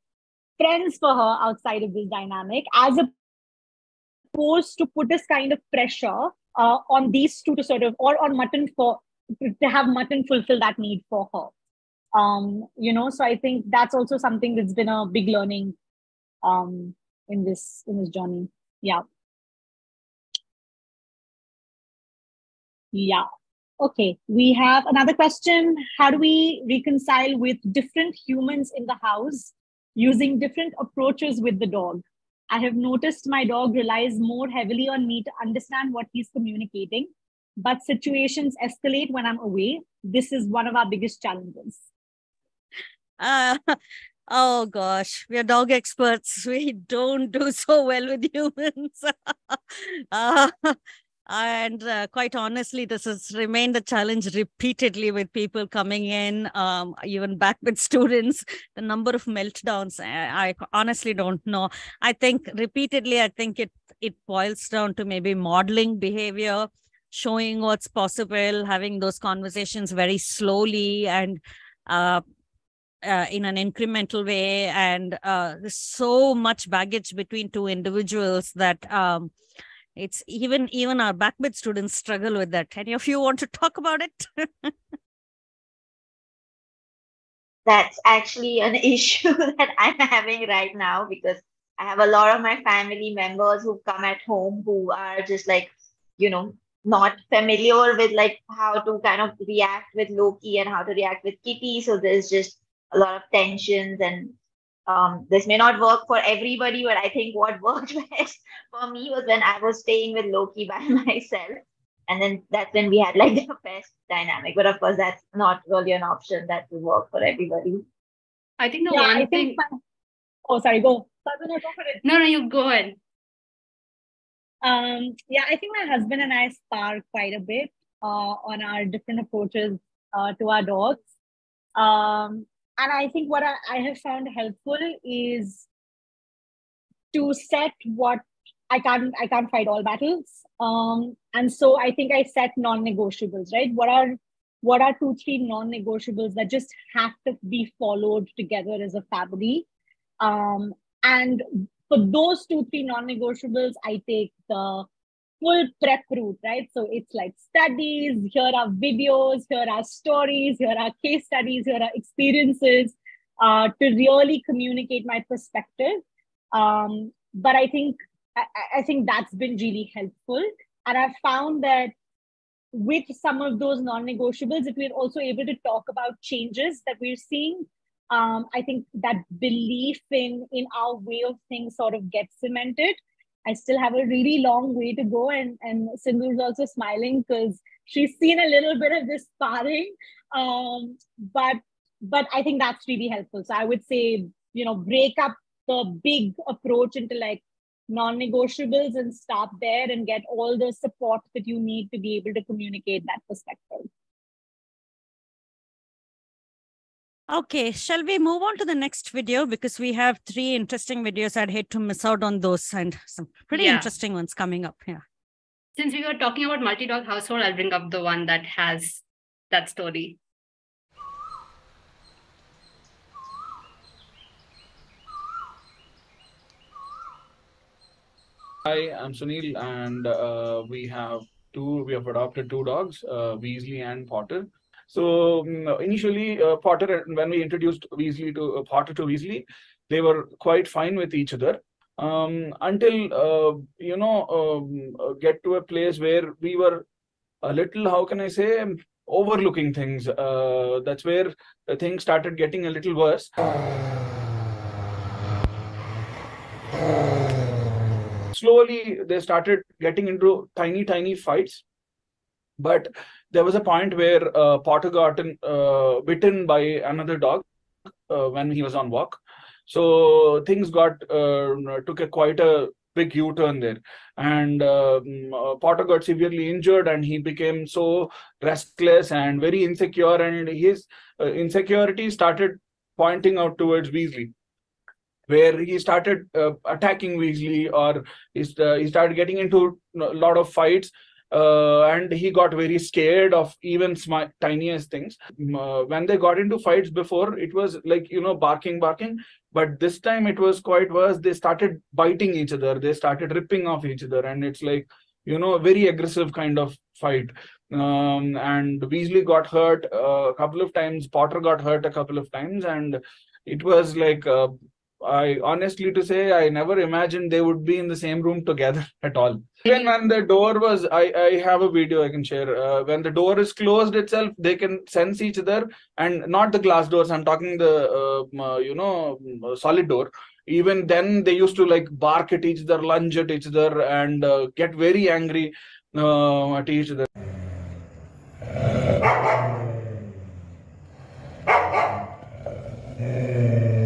friends for her outside of this dynamic as opposed to put this kind of pressure uh, on these two to sort of or on mutton for to have mutton fulfill that need for her. Um, you know, so I think that's also something that's been a big learning um, in this in this journey. Yeah. Yeah. Okay, we have another question. How do we reconcile with different humans in the house using different approaches with the dog? I have noticed my dog relies more heavily on me to understand what he's communicating, but situations escalate when I'm away. This is one of our biggest challenges. Uh, oh gosh, we are dog experts. We don't do so well with humans. uh, and uh, quite honestly this has remained a challenge repeatedly with people coming in um, even back with students the number of meltdowns. I, I, honestly don't know. I think repeatedly i think it it boils down to maybe modeling behavior showing what's possible having those conversations very slowly and uh, uh, in an incremental way. And uh, so much baggage between two individuals that um, it's even even our backbed students struggle with that. Any of you want to talk about it? That's actually an issue that i'm having right now because i have a lot of my family members who come at home who are just like you know not familiar with like how to kind of react with loki and how to react with kitty. So there's just a lot of tensions and um, this may not work for everybody, but I think what worked best for me was when I was staying with Loki by myself. And then that's when we had like the best dynamic. But of course, that's not really an option that will work for everybody. I think the Yeah, one I thing. think. my- oh, sorry. Go. Sadhana, go for it. No, no, you go ahead. Um, yeah, I think my husband and I spar quite a bit uh, on our different approaches uh, to our dogs. Um, and I think what I, I have found helpful is to set what I can't I can't fight all battles. Um, and so I think I set non-negotiables, right? What are what are two, three non-negotiables that just have to be followed together as a family? Um, and for those two, three non-negotiables, I take the full prep route, right? So it's like studies, here are videos, here are stories, here are case studies, here are experiences uh, to really communicate my perspective. Um, but I think I, I think that's been really helpful. And I've found that with some of those non-negotiables, if we're also able to talk about changes that we're seeing, um, I think that belief in in our way of things sort of gets cemented. I still have a really long way to go, and and Sindhu's also smiling because she's seen a little bit of this sparring. Um, but but I think that's really helpful. So I would say you know break up the big approach into like non-negotiables and stop there and get all the support that you need to be able to communicate that perspective. Okay, shall we move on to the next video because we have three interesting videos. I'd hate to miss out on those and some pretty Yeah. interesting ones coming up Yeah. Since we were talking about multi-dog household, I'll bring up the one that has that story. Hi, I'm Sunil, and uh, we have two. We have adopted two dogs, uh, Weasley and Potter. So mm, initially, uh, Potter, when we introduced Weasley to uh, Potter to Weasley, they were quite fine with each other um, until uh, you know um, uh, get to a place where we were a little, how can I say, um, overlooking things. Uh, that's where things started getting a little worse. slowly they started getting into tiny tiny fights but there was a point where uh, potter got uh, bitten by another dog uh, when he was on walk. So things got uh, took a quite a big u-turn there. And um, uh, potter got severely injured and he became so restless and very insecure and his uh, insecurity started pointing out towards weasley where he started uh, attacking Weasley, or he, st- he started getting into a lot of fights, uh, and he got very scared of even smi- tiniest things. Um, uh, when they got into fights before, it was like you know barking, barking, but this time it was quite worse. They started biting each other, they started ripping off each other, and it's like you know a very aggressive kind of fight Um, and Weasley got hurt a couple of times. Potter got hurt a couple of times, and it was like uh, I honestly to say I never imagined they would be in the same room together at all. Even when the door was, I I have a video I can share. Uh, when the door is closed itself, they can sense each other, and not the glass doors. I'm talking the uh, you know solid door. Even then, they used to like bark at each other, lunge at each other, and uh, get very angry uh, at each other.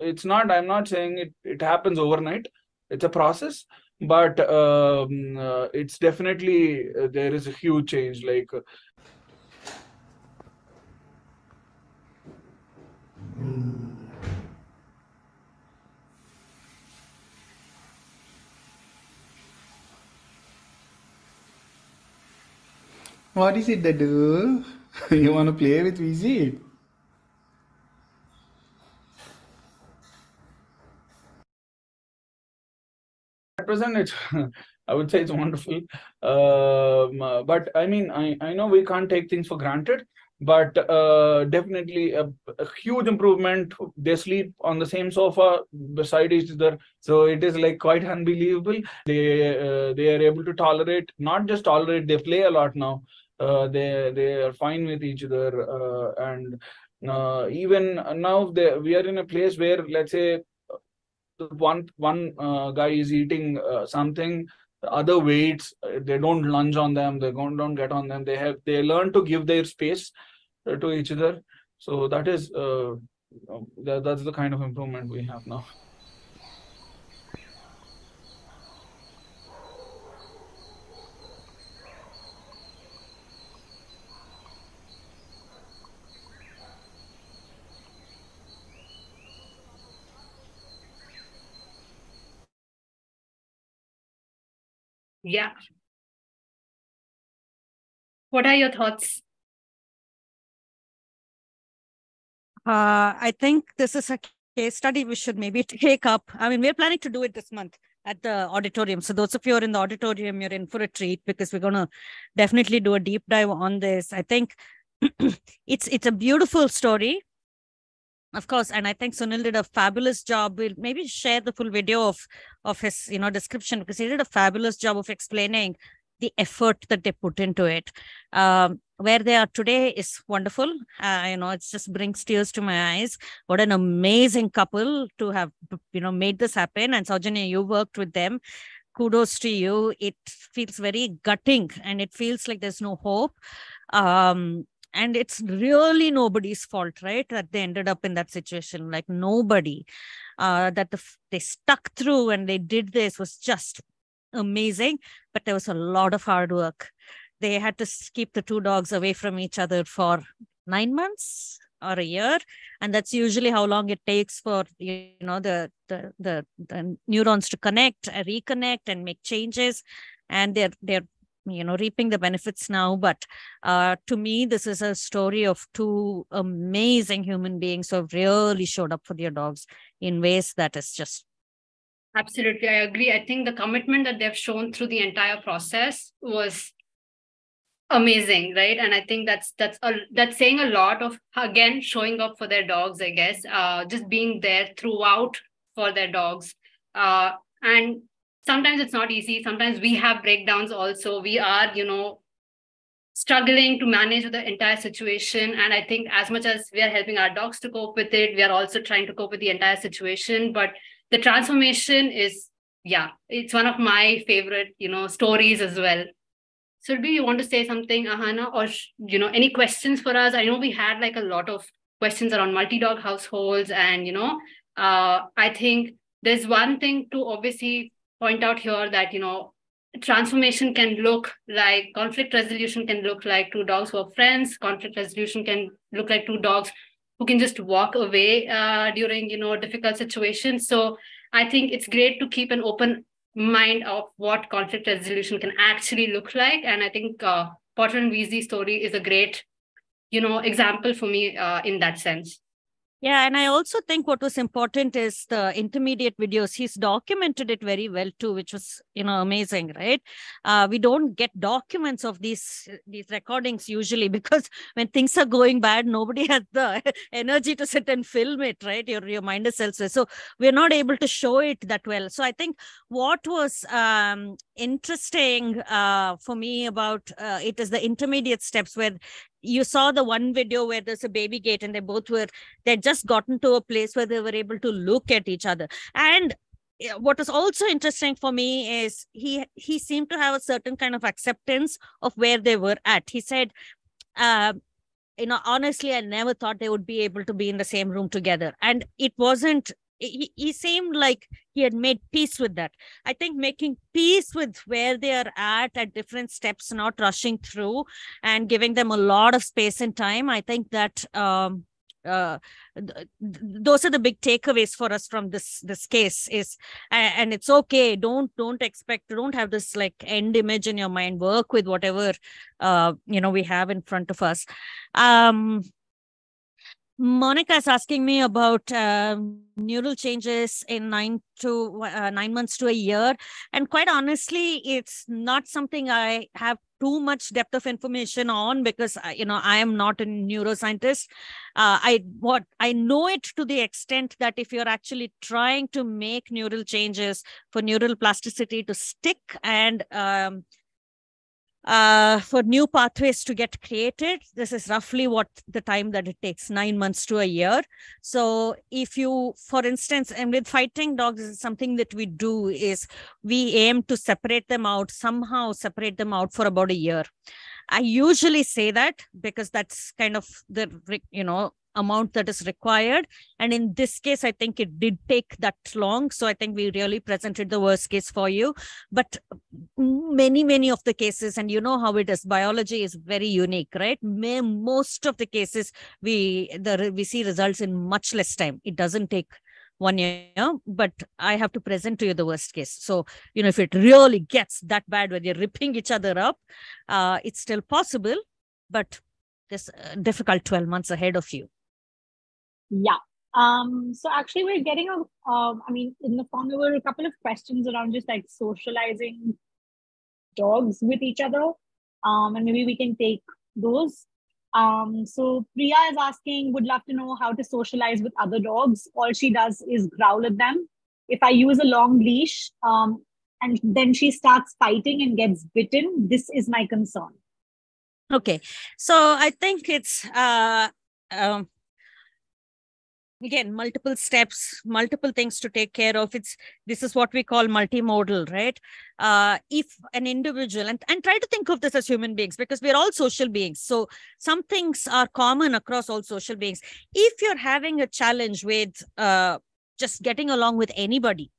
it's not i'm not saying it it happens overnight. It's a process but um, uh, it's definitely uh, there is a huge change like uh, What is it, Dadu? you want to play with Weezy? present it. I would say it's wonderful. Um, uh, but i mean I, I know we can't take things for granted but uh, definitely a, a, huge improvement. They sleep on the same sofa beside each other. So it is like quite unbelievable. They uh, they are able to tolerate not just tolerate they play a lot now they they are fine with each other uh, and uh, even now they, we are in a place where let's say one one uh, guy is eating uh, something the other waits uh, they don't lunge on them they don't, don't get on them they have they learn to give their space uh, to each other. So that is uh, that, that's the kind of improvement we have now Yeah. What are your thoughts? Uh, I think this is a case study we should maybe take up. I mean, we're planning to do it this month at the auditorium. So those of you who are in the auditorium, you're in for a treat because we're going to definitely do a deep dive on this. I think it's it's a beautiful story of course and i think sunil did a fabulous job. We'll maybe share the full video of of his you know description because he did a fabulous job of explaining the effort that they put into it. Um, where they are today is wonderful. Uh, you know it just brings tears to my eyes. What an amazing couple to have you know made this happen. And Saujanya, you worked with them. Kudos to you. It feels very gutting and it feels like there's no hope. Um, and it's really nobody's fault right that they ended up in that situation. Like nobody uh that the, they stuck through and they did this was just amazing. But there was a lot of hard work. They had to keep the two dogs away from each other for nine months or a year. And that's usually how long it takes for you know the the the, the neurons to connect reconnect and make changes. And they're they're you know reaping the benefits now but uh, to me this is a story of two amazing human beings who have really showed up for their dogs in ways that is just absolutely i agree. I think the commitment that they've shown through the entire process was amazing right? And i think that's that's a, that's saying a lot of again showing up for their dogs i guess uh, just being there throughout for their dogs. Uh, and sometimes it's not easy. Sometimes we have breakdowns also. We are you know struggling to manage the entire situation. And i think as much as we are helping our dogs to cope with it we are also trying to cope with the entire situation. But the transformation is yeah it's one of my favorite you know stories as well. So do you want to say something ahana or you know any questions for us? I know we had like a lot of questions around multi-dog households and you know uh, i think there's one thing to obviously point out here that you know transformation can look like conflict resolution can look like two dogs who are friends. Conflict resolution can look like two dogs who can just walk away uh, during you know difficult situations. So i think it's great to keep an open mind of what conflict resolution can actually look like. And i think uh, potter and Weezy's story is a great you know example for me uh, in that sense Yeah, and I also think what was important is the intermediate videos. He's documented it very well too, which was you know amazing, right? Uh, we don't get documents of these these recordings usually because when things are going bad, nobody has the energy to sit and film it, right? Your your mind is elsewhere, so we're not able to show it that well. So I think what was um, interesting uh, for me about uh, it is the intermediate steps where you saw the one video where there's a baby gate and they both were they'd just gotten to a place where they were able to look at each other. And what was also interesting for me is he he seemed to have a certain kind of acceptance of where they were at. He said uh, you know honestly i never thought they would be able to be in the same room together. And it wasn't he, he seemed like he had made peace with that. I think making peace with where they are at at different steps not rushing through and giving them a lot of space and time i think that um, uh, th- those are the big takeaways for us from this this case is and it's okay. Don't don't expect don't have this like end image in your mind. Work with whatever uh you know we have in front of us. Um Monica is asking me about uh, neural changes in nine to uh, nine months to a year. And quite honestly, it's not something I have too much depth of information on because uh, you know I am not a neuroscientist. Uh, I what I know it to the extent that if you're actually trying to make neural changes for neural plasticity to stick and um, uh, for new pathways to get created. This is roughly what the time that it takes nine months to a year. So, if you, for instance, and with fighting dogs, something that we do is we aim to separate them out, somehow separate them out for about a year. I usually say that because that's kind of the, you know, amount that is required. And in this case, I think it did take that long. So I think we really presented the worst case for you. But many, many of the cases, and you know how it is, biology is very unique, right? Most of the cases we the we see results in much less time. It doesn't take one year, but I have to present to you the worst case. So, you know, if it really gets that bad where you're ripping each other up, uh, it's still possible, but there's difficult 12 months ahead of you. Yeah. Um, so actually we're getting a, um, I mean, in the form there were a couple of questions around just like socializing dogs with each other. Um, and maybe we can take those. Um, so Priya is asking, would love to know how to socialize with other dogs. All she does is growl at them. If I use a long leash, um, and then she starts fighting and gets bitten, this is my concern. Okay, so I think it's uh, um, again multiple steps multiple things to take care of. It's this is what we call multimodal right? Uh, if an individual and, and try to think of this as human beings because we're all social beings. So some things are common across all social beings. If you're having a challenge with uh, just getting along with anybody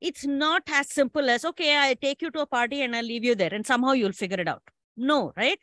it's not as simple as okay i take you to a party and i'll leave you there and somehow you'll figure it out. No right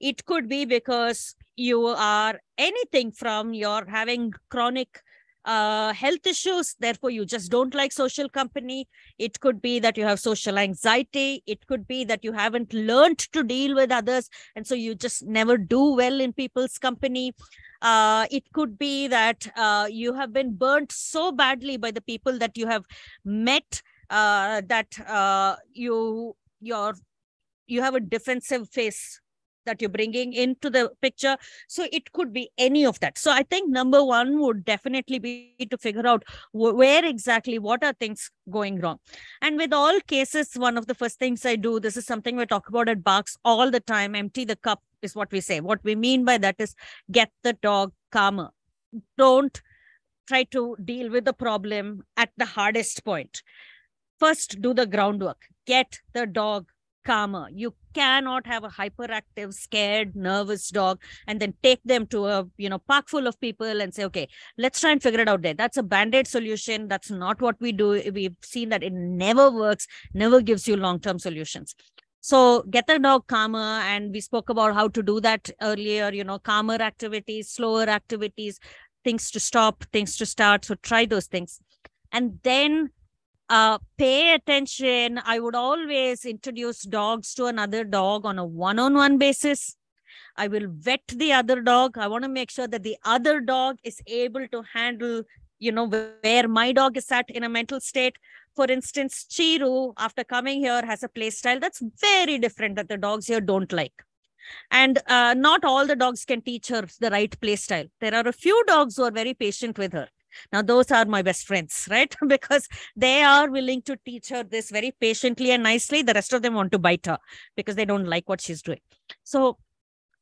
it could be because you are anything from your having chronic uh, health issues, therefore you just don't like social company. It could be that you have social anxiety. It could be that you haven't learned to deal with others, and so you just never do well in people's company. Uh, it could be that uh, you have been burnt so badly by the people that you have met uh, that uh, you your you have a defensive face that you're bringing into the picture. So it could be any of that. So I think number one would definitely be to figure out where exactly what are things going wrong. And with all cases, one of the first things I do, this is something we talk about at Barks all the time empty the cup is what we say. What we mean by that is get the dog calmer. Don't try to deal with the problem at the hardest point. First, do the groundwork. Get the dog calmer. You cannot have a hyperactive, scared, nervous dog and then take them to a you know park full of people and say, okay, let's try and figure it out there. That's a band-aid solution. That's not what we do. We've seen that it never works, never gives you long-term solutions. So get the dog calmer. And we spoke about how to do that earlier, you know, calmer activities, slower activities, things to stop, things to start. So try those things. And then uh, pay attention. I would always introduce dogs to another dog on a one on one basis. I will vet the other dog. I want to make sure that the other dog is able to handle, you know, where my dog is at in a mental state. For instance, Chiru, after coming here, has a play style that's very different that the dogs here don't like. And uh, not all the dogs can teach her the right play style. There are a few dogs who are very patient with her. Now, those are my best friends, right? because they are willing to teach her this very patiently and nicely. The rest of them want to bite her because they don't like what she's doing. So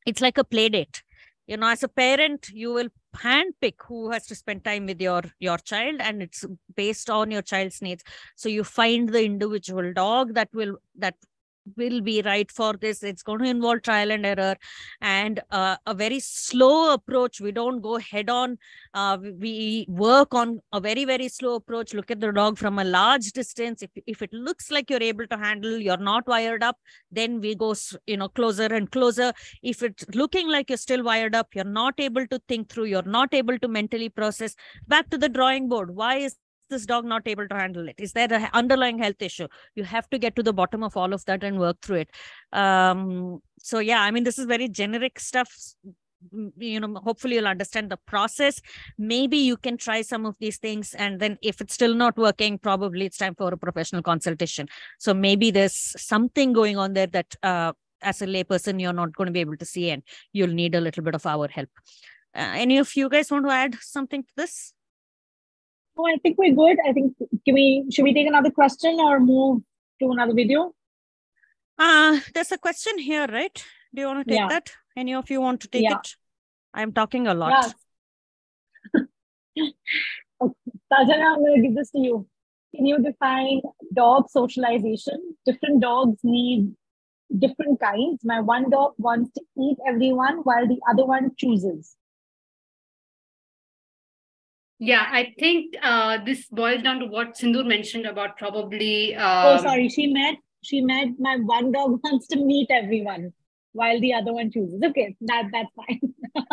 it's like a play date. You know, as a parent, you will handpick who has to spend time with your your child, and it's based on your child's needs. So you find the individual dog that will that will be right for this. It's going to involve trial and error and uh, a very slow approach. We don't go head on. Uh, we work on a very very slow approach. Look at the dog from a large distance. If, if it looks like you're able to handle you're not wired up then we go you know closer and closer. If it's looking like you're still wired up you're not able to think through you're not able to mentally process back to the drawing board. Why is this dog not able to handle it? Is there an underlying health issue? You have to get to the bottom of all of that and work through it. Um, so yeah, I mean, this is very generic stuff. You know, hopefully you'll understand the process. Maybe you can try some of these things, and then if it's still not working, probably it's time for a professional consultation. So maybe there's something going on there that, uh, as a layperson, you're not going to be able to see, and you'll need a little bit of our help. Uh, any of you guys want to add something to this? No, I think we're good. I think can we should we take another question or move to another video? Uh there's a question here, right? Do you want to take Yeah. that? Any of you want to take Yeah. it? I'm talking a lot. Okay. Saujanya, I'm going to give this to you. Can you define dog socialization? Different dogs need different kinds. My one dog wants to eat everyone while the other one chooses. Yeah, I think uh, this boils down to what Sindhoor mentioned about probably. Um, oh, sorry. She met, she met my one dog wants to meet everyone while the other one chooses. Okay, that that's fine.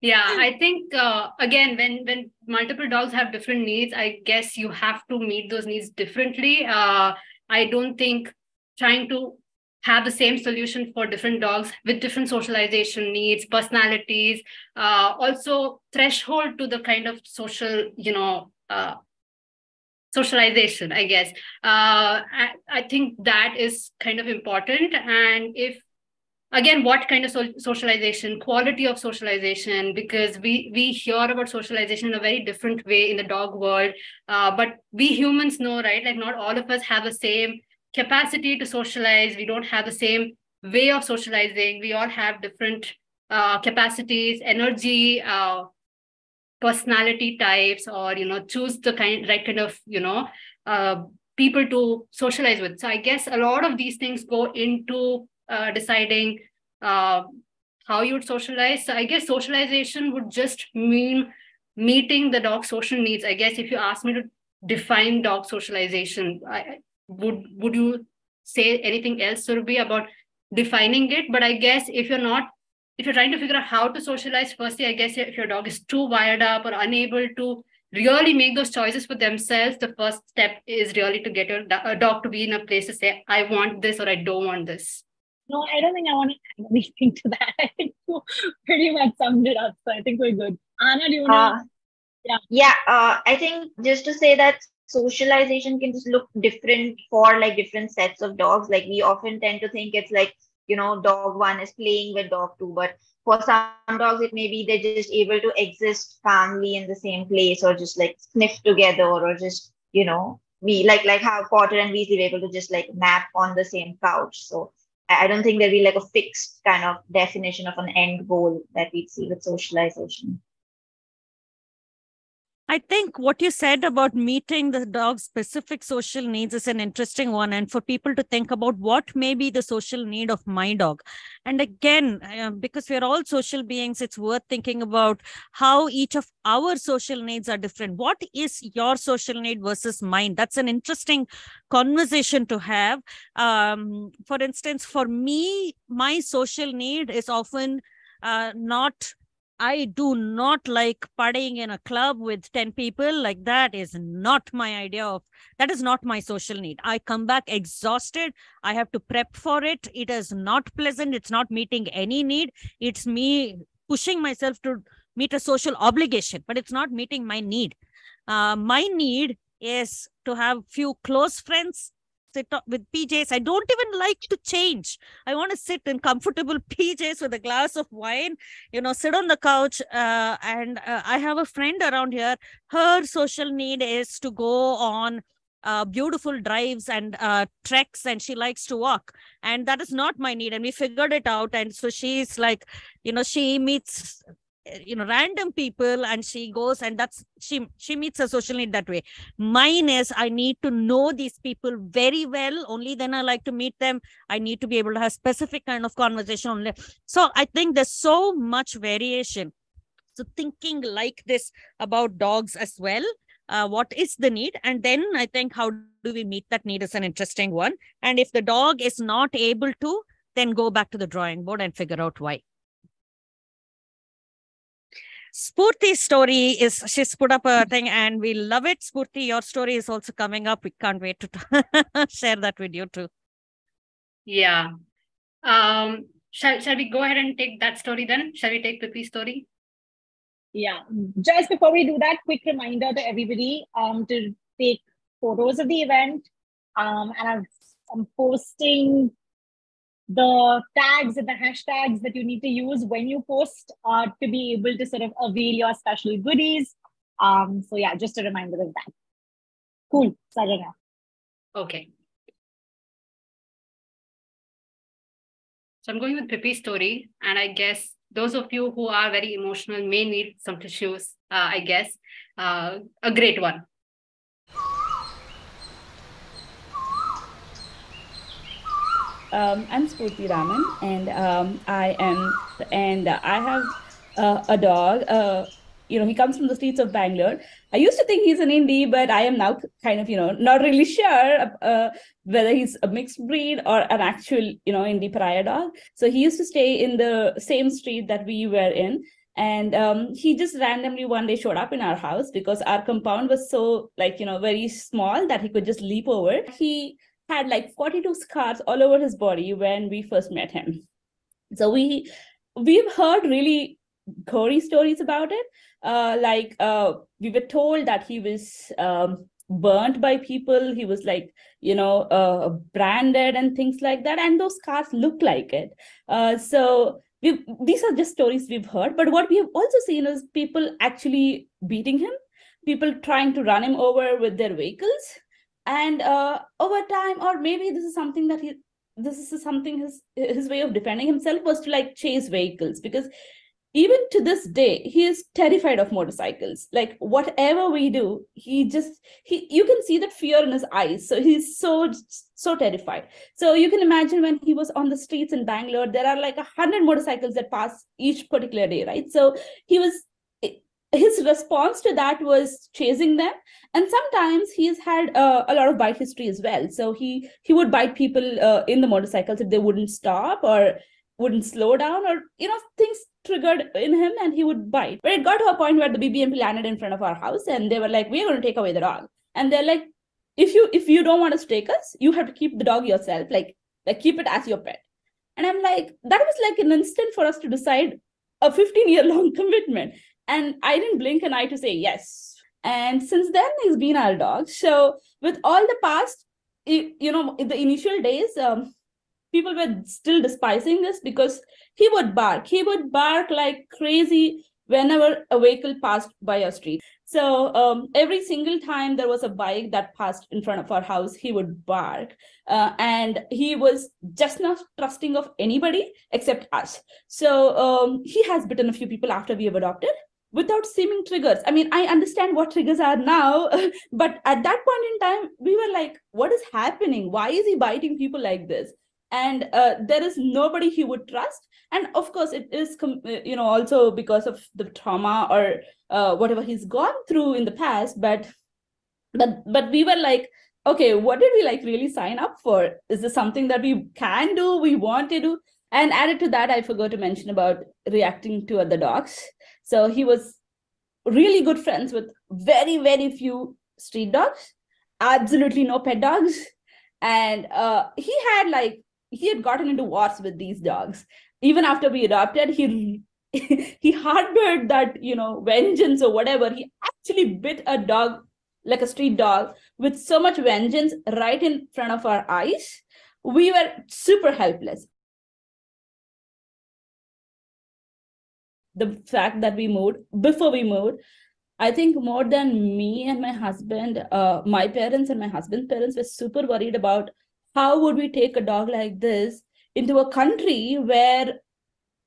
Yeah, I think uh, again, when when multiple dogs have different needs, I guess you have to meet those needs differently. Uh, I don't think trying to have the same solution for different dogs with different socialization needs, personalities, uh, also threshold to the kind of social, you know, uh, socialization. I guess uh, I, I think that is kind of important, and if again what kind of so- socialization quality of socialization because we we hear about socialization in a very different way in the dog world uh, but we humans know right like not all of us have the same capacity to socialize we don't have the same way of socializing we all have different uh, capacities energy uh, personality types or you know choose the kind right kind of you know uh, people to socialize with so i guess a lot of these things go into uh, deciding uh, how you would socialize. So I guess socialization would just mean meeting the dog social needs. I guess if you ask me to define dog socialization, I, would would you say anything else, Surbi, about defining it? But I guess if you're not, if you're trying to figure out how to socialize, firstly, I guess if your dog is too wired up or unable to really make those choices for themselves, the first step is really to get your a dog to be in a place to say, I want this or I don't want this. No, I don't think I want to add anything to that. I think you pretty much summed it up. So I think we're good. Anna, do you want to? Uh, yeah. yeah uh, i think just to say that socialization can just look different for like different sets of dogs. Like we often tend to think it's like you know dog one is playing with dog two but for some dogs it may be they're just able to exist calmly in the same place or just like sniff together or just you know we like like how potter and weasley were able to just like nap on the same couch. So i don't think there'll be like a fixed kind of definition of an end goal that we'd see with socialization I think what you said about meeting the dog's specific social needs is an interesting one, and for people to think about what may be the social need of my dog. And again, uh, because we're all social beings, it's worth thinking about how each of our social needs are different. What is your social need versus mine? That's an interesting conversation to have. Um, for instance, for me, my social need is often uh, not I do not like partying in a club with 10 people. Like that is not my idea of that is not my social need. I come back exhausted. I have to prep for it. It is not pleasant. It's not meeting any need. It's me pushing myself to meet a social obligation, but it's not meeting my need. Uh, my need is to have few close friends sit with PJs. I don't even like to change. I want to sit in comfortable PJs with a glass of wine, you know, sit on the couch. Uh, and uh, I have a friend around here. Her social need is to go on uh, beautiful drives and uh, treks and she likes to walk and that is not my need and we figured it out and so she's like you know she meets you know random people and she goes and that's she she meets a social need that way. Mine is i need to know these people very well. Only then i like to meet them. I need to be able to have specific kind of conversation only. So i think there's so much variation. So thinking like this about dogs as well uh, what is the need? And then i think how do we meet that need is an interesting one. And if the dog is not able to then go back to the drawing board and figure out why Spurti's story is she's put up a thing and we love it. Spurti, your story is also coming up. We can't wait to share that with you too. Yeah. Um, shall, shall we go ahead and take that story then? Shall we take Pippi's story? Yeah. Just before we do that, quick reminder to everybody um, to take photos of the event. Um, and I've, I'm posting the tags and the hashtags that you need to use when you post uh, to be able to sort of avail your special goodies. Um, so yeah, just a reminder of that. Cool, Saujanya. Okay. So I'm going with Pippi's story, and I guess those of you who are very emotional may need some tissues. Uh, I guess uh, a great one. Um, I'm Spurti Raman, and um, I am, and I have uh, a dog. Uh, you know, he comes from the streets of Bangalore. I used to think he's an indie, but I am now kind of, you know, not really sure uh, whether he's a mixed breed or an actual, you know, indie pariah dog. So he used to stay in the same street that we were in. And um, he just randomly one day showed up in our house because our compound was so, like, you know, very small that he could just leap over. He had like 42 scars all over his body when we first met him. So we we've heard really gory stories about it. Uh, like uh, we were told that he was um, burnt by people. He was like you know uh, branded and things like that, and those scars look like it. Uh, so we these are just stories we've heard. But what we have also seen is people actually beating him, people trying to run him over with their vehicles and uh, over time or maybe this is something that he this is something his his way of defending himself was to like chase vehicles because even to this day he is terrified of motorcycles. Like whatever we do he just he you can see that fear in his eyes. So he's so so terrified. So you can imagine when he was on the streets in bangalore there are like a hundred motorcycles that pass each particular day right? So he was his response to that was chasing them. And sometimes he's had uh, a lot of bite history as well. So he he would bite people uh, in the motorcycles if they wouldn't stop or wouldn't slow down or you know things triggered in him and he would bite. But it got to a point where the bbmp landed in front of our house and they were like we're going to take away the dog. And they're like if you if you don't want us to take us you have to keep the dog yourself. Like like keep it as your pet. And i'm like that was like an instant for us to decide a 15 year long commitment and I didn't blink an eye to say yes. And since then, he's been our dog. So, with all the past, you know, in the initial days, um, people were still despising this because he would bark. He would bark like crazy whenever a vehicle passed by our street. So um, every single time there was a bike that passed in front of our house, he would bark. Uh, and he was just not trusting of anybody except us. So um, he has bitten a few people after we have adopted without seeming triggers. I mean, I understand what triggers are now, but at that point in time, we were like, what is happening? Why is he biting people like this? And uh, there is nobody he would trust. And of course, it is, uh, you know, also because of the trauma or uh, whatever he's gone through in the past. But, but, but we were like, okay, what did we like really sign up for? Is this something that we can do? We want to do? And added to that, I forgot to mention about reacting to other dogs. So he was really good friends with very, very few street dogs, absolutely no pet dogs. And uh, he had like, he had gotten into wars with these dogs. Even after we adopted, he he harbored that you know vengeance or whatever he actually bit a dog like a street dog with so much vengeance right in front of our eyes we were super helpless the fact that we moved before we moved i think more than me and my husband uh, my parents and my husband's parents were super worried about how would we take a dog like this into a country where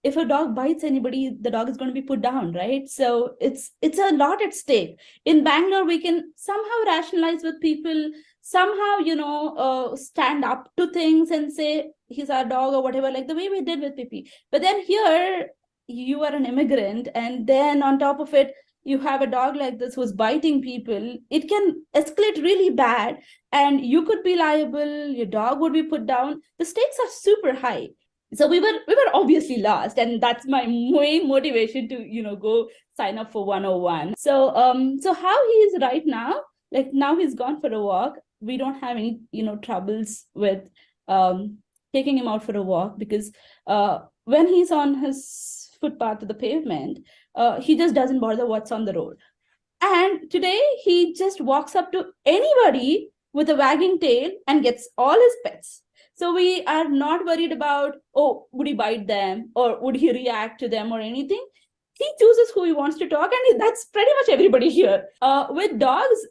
if a dog bites anybody the dog is going to be put down right? So it's it's a lot at stake. In bangalore we can somehow rationalize with people somehow you know uh, stand up to things and say he's our dog or whatever like the way we did with pipi but then here you are an immigrant and then on top of it you have a dog like this who's biting people it can escalate really bad and you could be liable your dog would be put down. The stakes are super high. So we were we were obviously lost and that's my main motivation to you know go sign up for 101 so um so how he is right now like now he's gone for a walk. We don't have any you know troubles with um taking him out for a walk because uh when he's on his footpath to the pavement uh he just doesn't bother what's on the road and today he just walks up to anybody with a wagging tail and gets all his pets so we are not worried about, oh, would he bite them or would he react to them or anything? He chooses who he wants to talk, and that's pretty much everybody here. Uh, with dogs,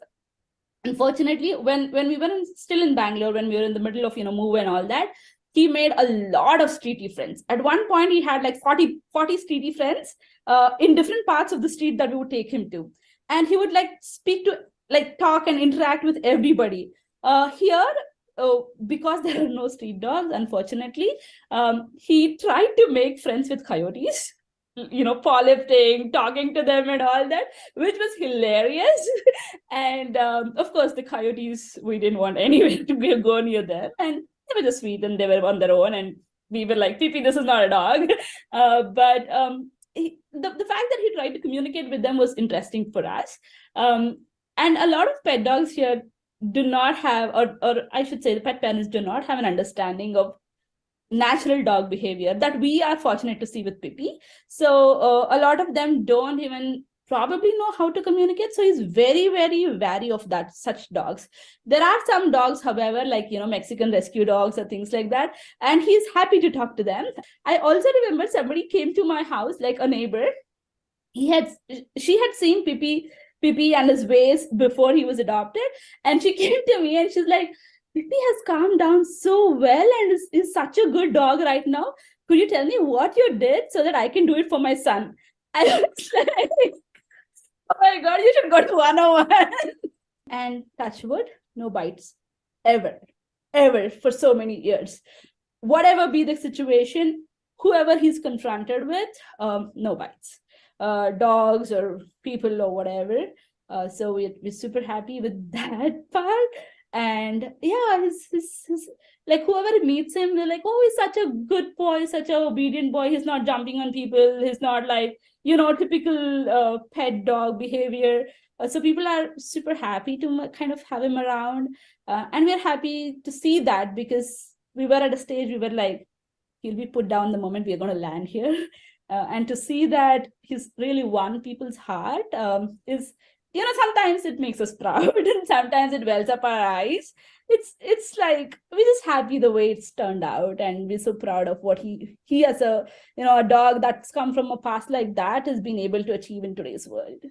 unfortunately, when when we were in, still in Bangalore, when we were in the middle of you know move and all that, he made a lot of streety friends. At one point, he had like 40, 40 streety friends uh, in different parts of the street that we would take him to. And he would like speak to, like talk and interact with everybody. Uh, here, oh, because there are no street dogs, unfortunately, um, he tried to make friends with coyotes. You know, paw lifting, talking to them, and all that, which was hilarious. and um, of course, the coyotes we didn't want anyway to go near them, and they were just sweet and they were on their own. And we were like, "Pipi, this is not a dog." Uh, but um, he, the the fact that he tried to communicate with them was interesting for us. Um, and a lot of pet dogs here do not have or or i should say the pet parents do not have an understanding of natural dog behavior that we are fortunate to see with Pipi. So uh, a lot of them don't even probably know how to communicate. So he's very, very wary of that such dogs. There are some dogs, however, like you know, Mexican rescue dogs or things like that, and he's happy to talk to them. I also remember somebody came to my house, like a neighbor. He had she had seen Pipi Pipi and his ways before he was adopted. And she came to me and she's like, Pipi has calmed down so well and is, is such a good dog right now. Could you tell me what you did so that I can do it for my son? I was like, oh my God, you should go to 101. and touch wood, no bites ever, ever for so many years. Whatever be the situation, whoever he's confronted with, um, no bites uh, dogs or people or whatever. Uh, so we're, we're super happy with that part. And yeah, his, his, like whoever meets him, they're like, oh, he's such a good boy, such a obedient boy. He's not jumping on people. He's not like, you know, typical uh, pet dog behavior. Uh, so people are super happy to kind of have him around. Uh, and we're happy to see that because we were at a stage we were like, he'll be put down the moment we're going to land here. uh, and to see that he's really won people's heart um, is you know sometimes it makes us proud and sometimes it wells up our eyes. It's it's like we're just happy the way it's turned out and we're so proud of what he he as a you know a dog that's come from a past like that has been able to achieve in today's world.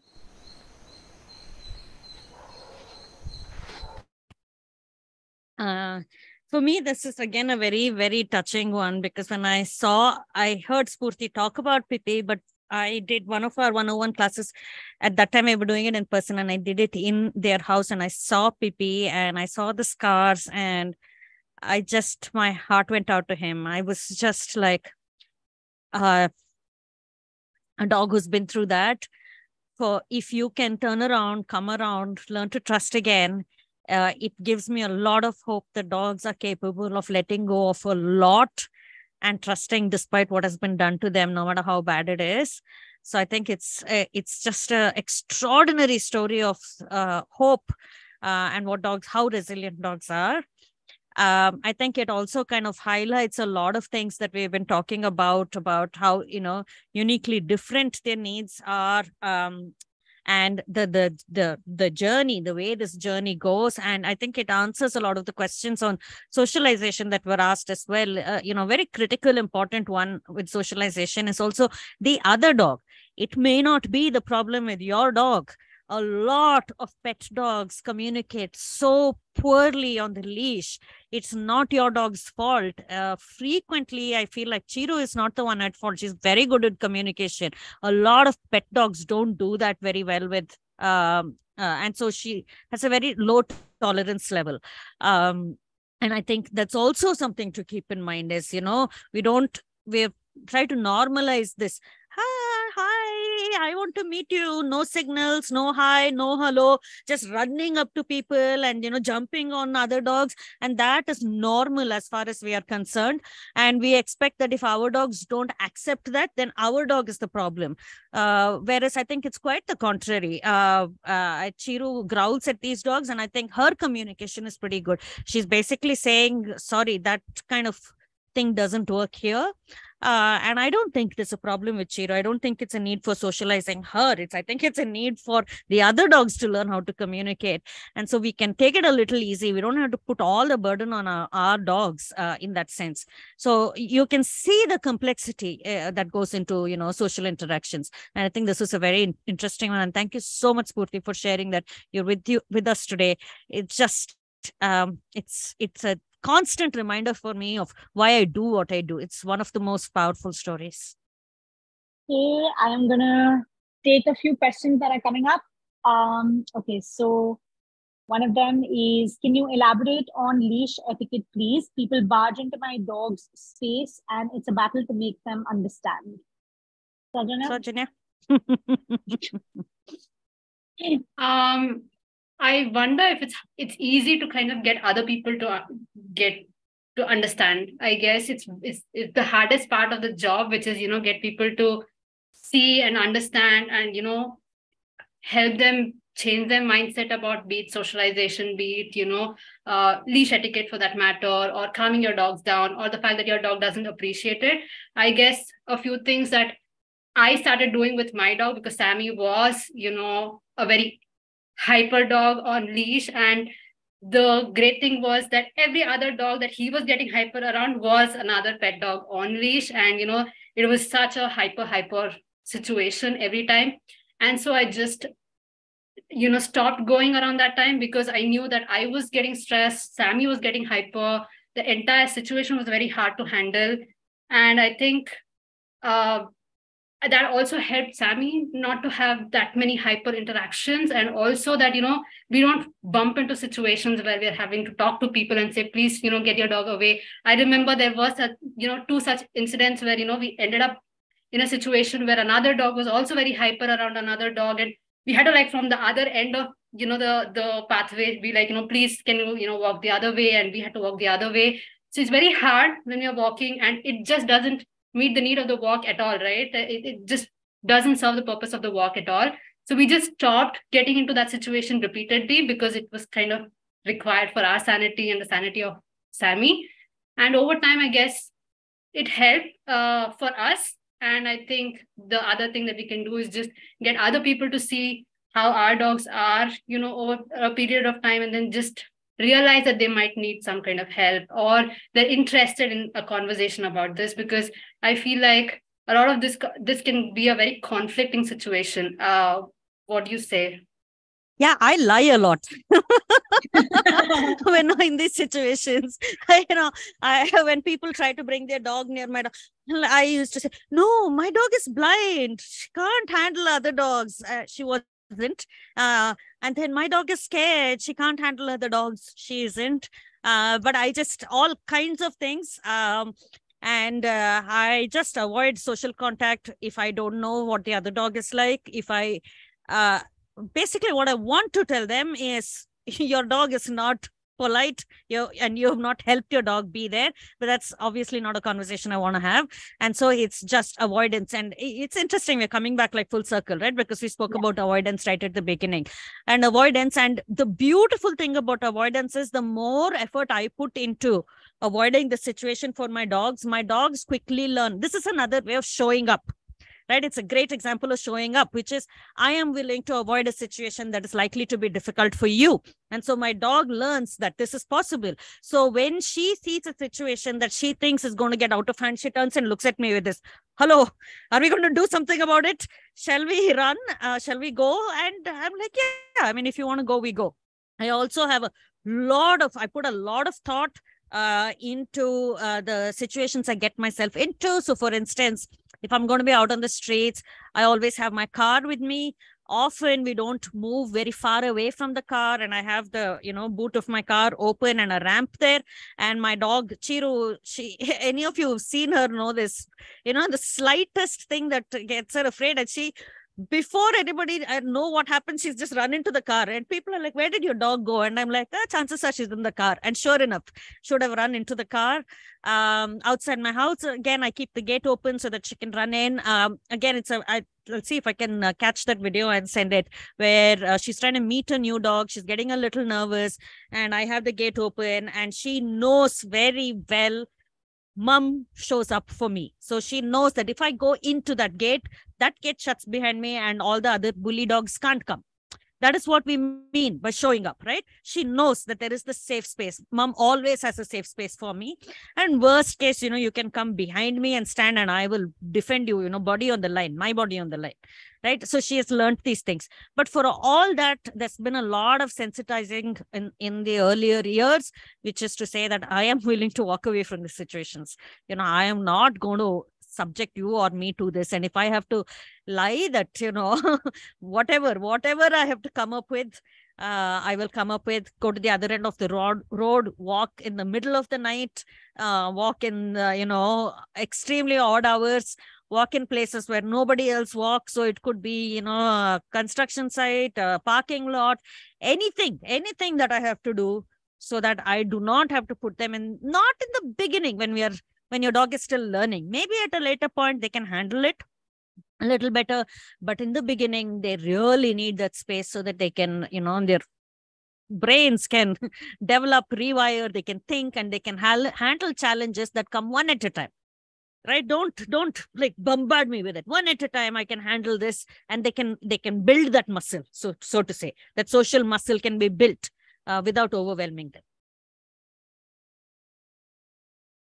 Uh for me, this is again a very, very touching one because when I saw, I heard Spurti talk about Pipi, but I did one of our 101 classes. At that time, I was doing it in person and I did it in their house and I saw Pipi and I saw the scars and I just, my heart went out to him. I was just like uh, a dog who's been through that. For if you can turn around, come around, learn to trust again, uh, it gives me a lot of hope that dogs are capable of letting go of a lot and trusting despite what has been done to them, no matter how bad it is. So I think it's a, it's just an extraordinary story of uh, hope uh, and what dogs, how resilient dogs are. Um, I think it also kind of highlights a lot of things that we've been talking about about how you know uniquely different their needs are, um, and the the the the journey, the way this journey goes. And I think it answers a lot of the questions on socialization that were asked as well. Uh, you know, very critical, important one with socialization is also the other dog. It may not be the problem with your dog a lot of pet dogs communicate so poorly on the leash. It's not your dog's fault. Uh, frequently, I feel like Chiru is not the one at fault. She's very good at communication. A lot of pet dogs don't do that very well with, um, uh, and so she has a very low tolerance level. Um, and I think that's also something to keep in mind is, you know, we don't, we try to normalize this. Hi, I want to meet you. No signals, no hi, no hello, just running up to people and, you know, jumping on other dogs. And that is normal as far as we are concerned. And we expect that if our dogs don't accept that, then our dog is the problem. Uh, whereas I think it's quite the contrary. Uh, uh, Chiru growls at these dogs, and I think her communication is pretty good. She's basically saying, sorry, that kind of thing doesn't work here. Uh, and I don't think there's a problem with Chiru. I don't think it's a need for socializing her. It's I think it's a need for the other dogs to learn how to communicate. And so we can take it a little easy. We don't have to put all the burden on our, our dogs uh, in that sense. So you can see the complexity uh, that goes into you know social interactions. And I think this is a very interesting one. And thank you so much, Spurti, for sharing that you're with you with us today. It's just um, it's it's a constant reminder for me of why I do what I do. It's one of the most powerful stories. Okay, I am gonna take a few questions that are coming up. Um, okay, so one of them is Can you elaborate on leash etiquette, please? People barge into my dog's space and it's a battle to make them understand. Saujanya? Saujanya? um, I wonder if it's it's easy to kind of get other people to uh, get to understand. I guess it's it's it's the hardest part of the job, which is you know get people to see and understand and you know help them change their mindset about be it socialization, be it you know uh, leash etiquette for that matter, or calming your dogs down, or the fact that your dog doesn't appreciate it. I guess a few things that I started doing with my dog because Sammy was you know a very hyper dog on leash. And the great thing was that every other dog that he was getting hyper around was another pet dog on leash. And you know it was such a hyper hyper situation every time. And so i just you know stopped going around that time because i knew that i was getting stressed. Sammy was getting hyper. The entire situation was very hard to handle. And i think uh, that also helped Sammy not to have that many hyper interactions and also that you know we don't bump into situations where we're having to talk to people and say please you know get your dog away. I remember there was a you know two such incidents where you know we ended up in a situation where another dog was also very hyper around another dog and we had to like from the other end of you know the the pathway be like you know please can you you know walk the other way? And we had to walk the other way. So it's very hard when you're walking and it just doesn't meet the need of the walk at all, right? It, it just doesn't serve the purpose of the walk at all. So we just stopped getting into that situation repeatedly because it was kind of required for our sanity and the sanity of Sammy. And over time, I guess it helped uh, for us. And I think the other thing that we can do is just get other people to see how our dogs are, you know, over a period of time and then just realize that they might need some kind of help or they're interested in a conversation about this because i feel like a lot of this this can be a very conflicting situation. Uh, what do you say? Yeah i lie a lot. When in these situations you know i when people try to bring their dog near my dog i used to say no my dog is blind. She can't handle other dogs. Uh, she was isn't. Uh, and then my dog is scared. She can't handle other dogs. She isn't. Uh, but I just all kinds of things. Um, and uh, I just avoid social contact if I don't know what the other dog is like. If I uh, basically what I want to tell them is your dog is not polite you and you have not helped your dog be there but that's obviously not a conversation i want to have. And so it's just avoidance. And it's interesting we're coming back like full circle right? Because we spoke yeah. about avoidance right at the beginning. And avoidance and the beautiful thing about avoidance is the more effort i put into avoiding the situation for my dogs my dogs quickly learn. This is another way of showing up right? It's a great example of showing up which is i am willing to avoid a situation that is likely to be difficult for you. And so my dog learns that this is possible. So when she sees a situation that she thinks is going to get out of hand she turns and looks at me with this hello are we going to do something about it? Shall we run? Uh, shall we go? And i'm like yeah i mean if you want to go we go. I also have a lot of i put a lot of thought uh, into uh, the situations I get myself into. So, for instance, if I'm going to be out on the streets, I always have my car with me. Often we don't move very far away from the car, and I have the you know boot of my car open and a ramp there. And my dog Chiru, she any of you have seen her know this, you know, the slightest thing that gets her afraid, and she before anybody I know what happens, she's just run into the car. And people are like, Where did your dog go? And I'm like, ah, chances are she's in the car. And sure enough, should have run into the car. Um, outside my house. Again, I keep the gate open so that she can run in. Um, again, it's a I let's see if I can uh, catch that video and send it where uh, she's trying to meet a new dog. She's getting a little nervous, and I have the gate open, and she knows very well mom shows up for me. So she knows that if I go into that gate, that gate shuts behind me and all the other bully dogs can't come. That is what we mean by showing up, right? She knows that there is the safe space. Mom always has a safe space for me. And worst case, you know, you can come behind me and stand and I will defend you, you know, body on the line, my body on the line, right? So she has learned these things. But for all that, there's been a lot of sensitizing in, in the earlier years, which is to say that I am willing to walk away from the situations. You know, I am not going to subject you or me to this and if i have to lie that you know whatever whatever i have to come up with uh, I will come up with go to the other end of the road, road walk in the middle of the night, uh, walk in uh, you know extremely odd hours, walk in places where nobody else walks. So it could be you know a construction site, a parking lot, anything, anything that I have to do so that I do not have to put them in. Not in the beginning when we are when your dog is still learning. Maybe at a later point, they can handle it a little better. But in the beginning, they really need that space so that they can, you know, their brains can develop, rewire, they can think, and they can ha- handle challenges that come one at a time right don't don't like bombard me with it one at a time i can handle this and they can they can build that muscle so so to say that social muscle can be built uh, without overwhelming them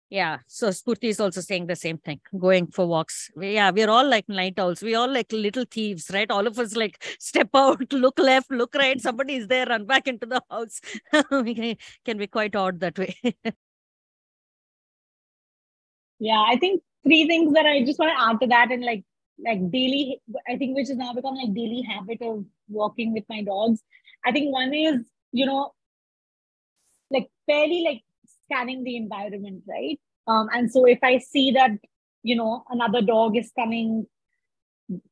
yeah. So Spurti is also saying the same thing, going for walks. Yeah, we're all like night owls. We all like little thieves, right? All of us like step out, look left, look right. Somebody is there, run back into the house. we can be quite odd that way. yeah, I think three things that I just want to add to that and like like daily, I think which has now become like daily habit of walking with my dogs. I think one is, you know, like fairly like scanning the environment, right? Um, and so if I see that, you know, another dog is coming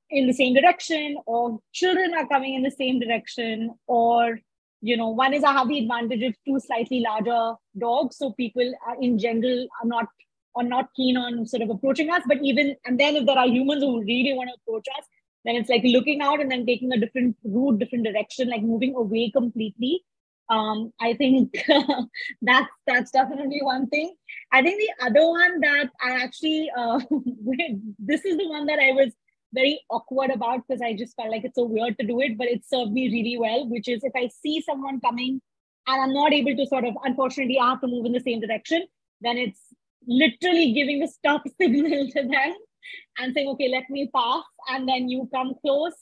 in the same direction, or children are coming in the same direction, or you know, one is I have the advantage of two slightly larger dogs, so people are, in general are not are not keen on sort of approaching us. But even and then if there are humans who really want to approach us, then it's like looking out and then taking a different route, different direction, like moving away completely um, I think that's that's definitely one thing. I think the other one that I actually uh, this is the one that I was very awkward about because I just felt like it's so weird to do it, but it served me really well. Which is if I see someone coming and I'm not able to sort of, unfortunately, I have to move in the same direction, then it's literally giving a stop signal to them and saying, okay, let me pass, and then you come close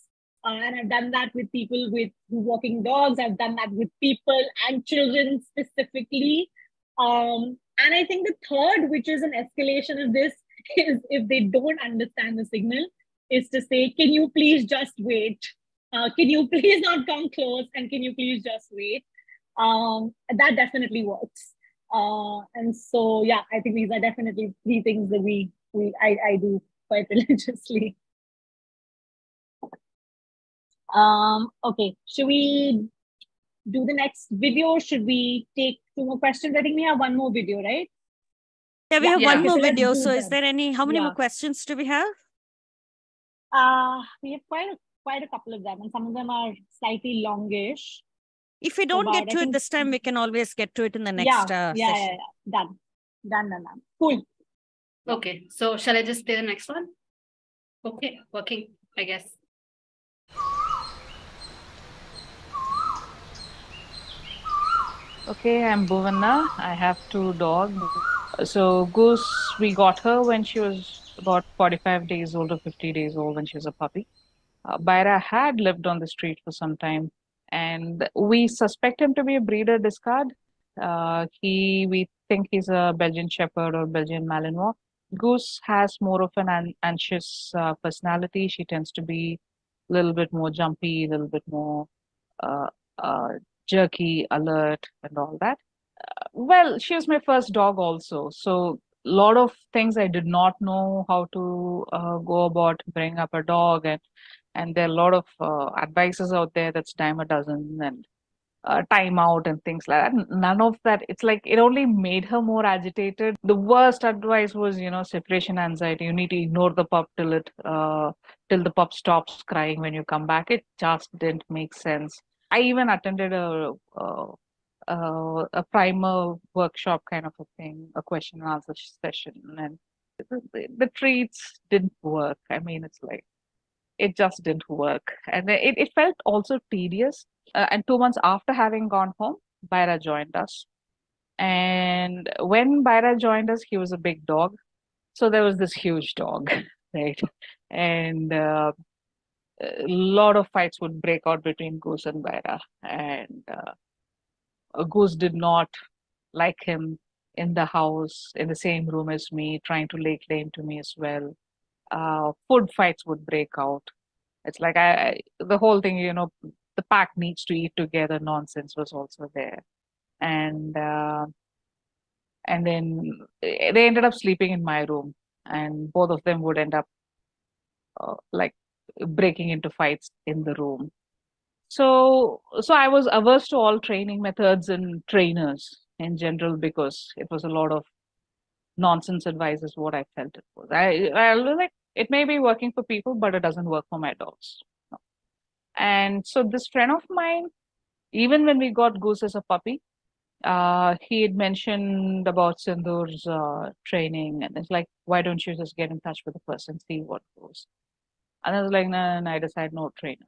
uh, and I've done that with people with walking dogs. I've done that with people and children specifically. Um, and I think the third, which is an escalation of this, is if they don't understand the signal, is to say, can you please just wait? Uh, can you please not come close? And can you please just wait? Um, that definitely works. Uh, and so, yeah, I think these are definitely three things that we, we I, I do quite religiously. Um, okay, should we do the next video? Should we take two more questions? I think we have one more video, right? Yeah, we Yeah. have Yeah. one Okay, more so video. So is there any, how many Yeah. more questions do we have? Uh, we have quite a, quite a couple of them, and some of them are slightly longish. If we don't about, get I to it this time, we can always get to it in the next yeah, uh, yeah, yeah, session. yeah, done, done, done, done. Cool. Okay, so shall I just play the next one? Okay, working, I guess. Okay, I'm Bhuvanna. I have two dogs. So Goose, we got her when she was about 45 days old or 50 days old when she was a puppy. Uh, Baira had lived on the street for some time, and we suspect him to be a breeder discard. Uh, he, we think he's a Belgian Shepherd or Belgian Malinois. Goose has more of an, an anxious uh, personality. She tends to be a little bit more jumpy, a little bit more uh, uh, jerky, alert, and all that. Uh, well, she was my first dog also, so a lot of things I did not know how to uh, go about bringing up a dog, and and there are a lot of uh, advices out there that's dime a dozen and uh, time out and things like that. None of that. It's like it only made her more agitated. The worst advice was, you know, separation anxiety. You need to ignore the pup till it uh, till the pup stops crying when you come back. It just didn't make sense. I even attended a uh, uh, a primer workshop kind of a thing, a question and answer session, and the, the, treats didn't work. I mean, it's like it just didn't work, and it, it felt also tedious. Uh, and two months after having gone home, Baira joined us. And when Baira joined us, he was a big dog. So there was this huge dog, right? And uh, a lot of fights would break out between Goose and Baira. And uh, uh, Goose did not like him in the house, in the same room as me, trying to lay claim to me as well. Uh, food fights would break out. It's like I, I the whole thing, you know, the pack needs to eat together nonsense was also there. And uh, and then eh, they ended up sleeping in my room, and both of them would end up uh, like breaking into fights in the room. So, so I was averse to all training methods and trainers in general because it was a lot of nonsense advice is what I felt it was. I, I was like, it may be working for people, but it doesn't work for my dogs. No. And so this friend of mine, even when we got Goose as a puppy, uh, he had mentioned about Sindhoor's uh, training, and it's like, why don't you just get in touch with the person, see what goes? And I was like, no, no, I decided no trainers.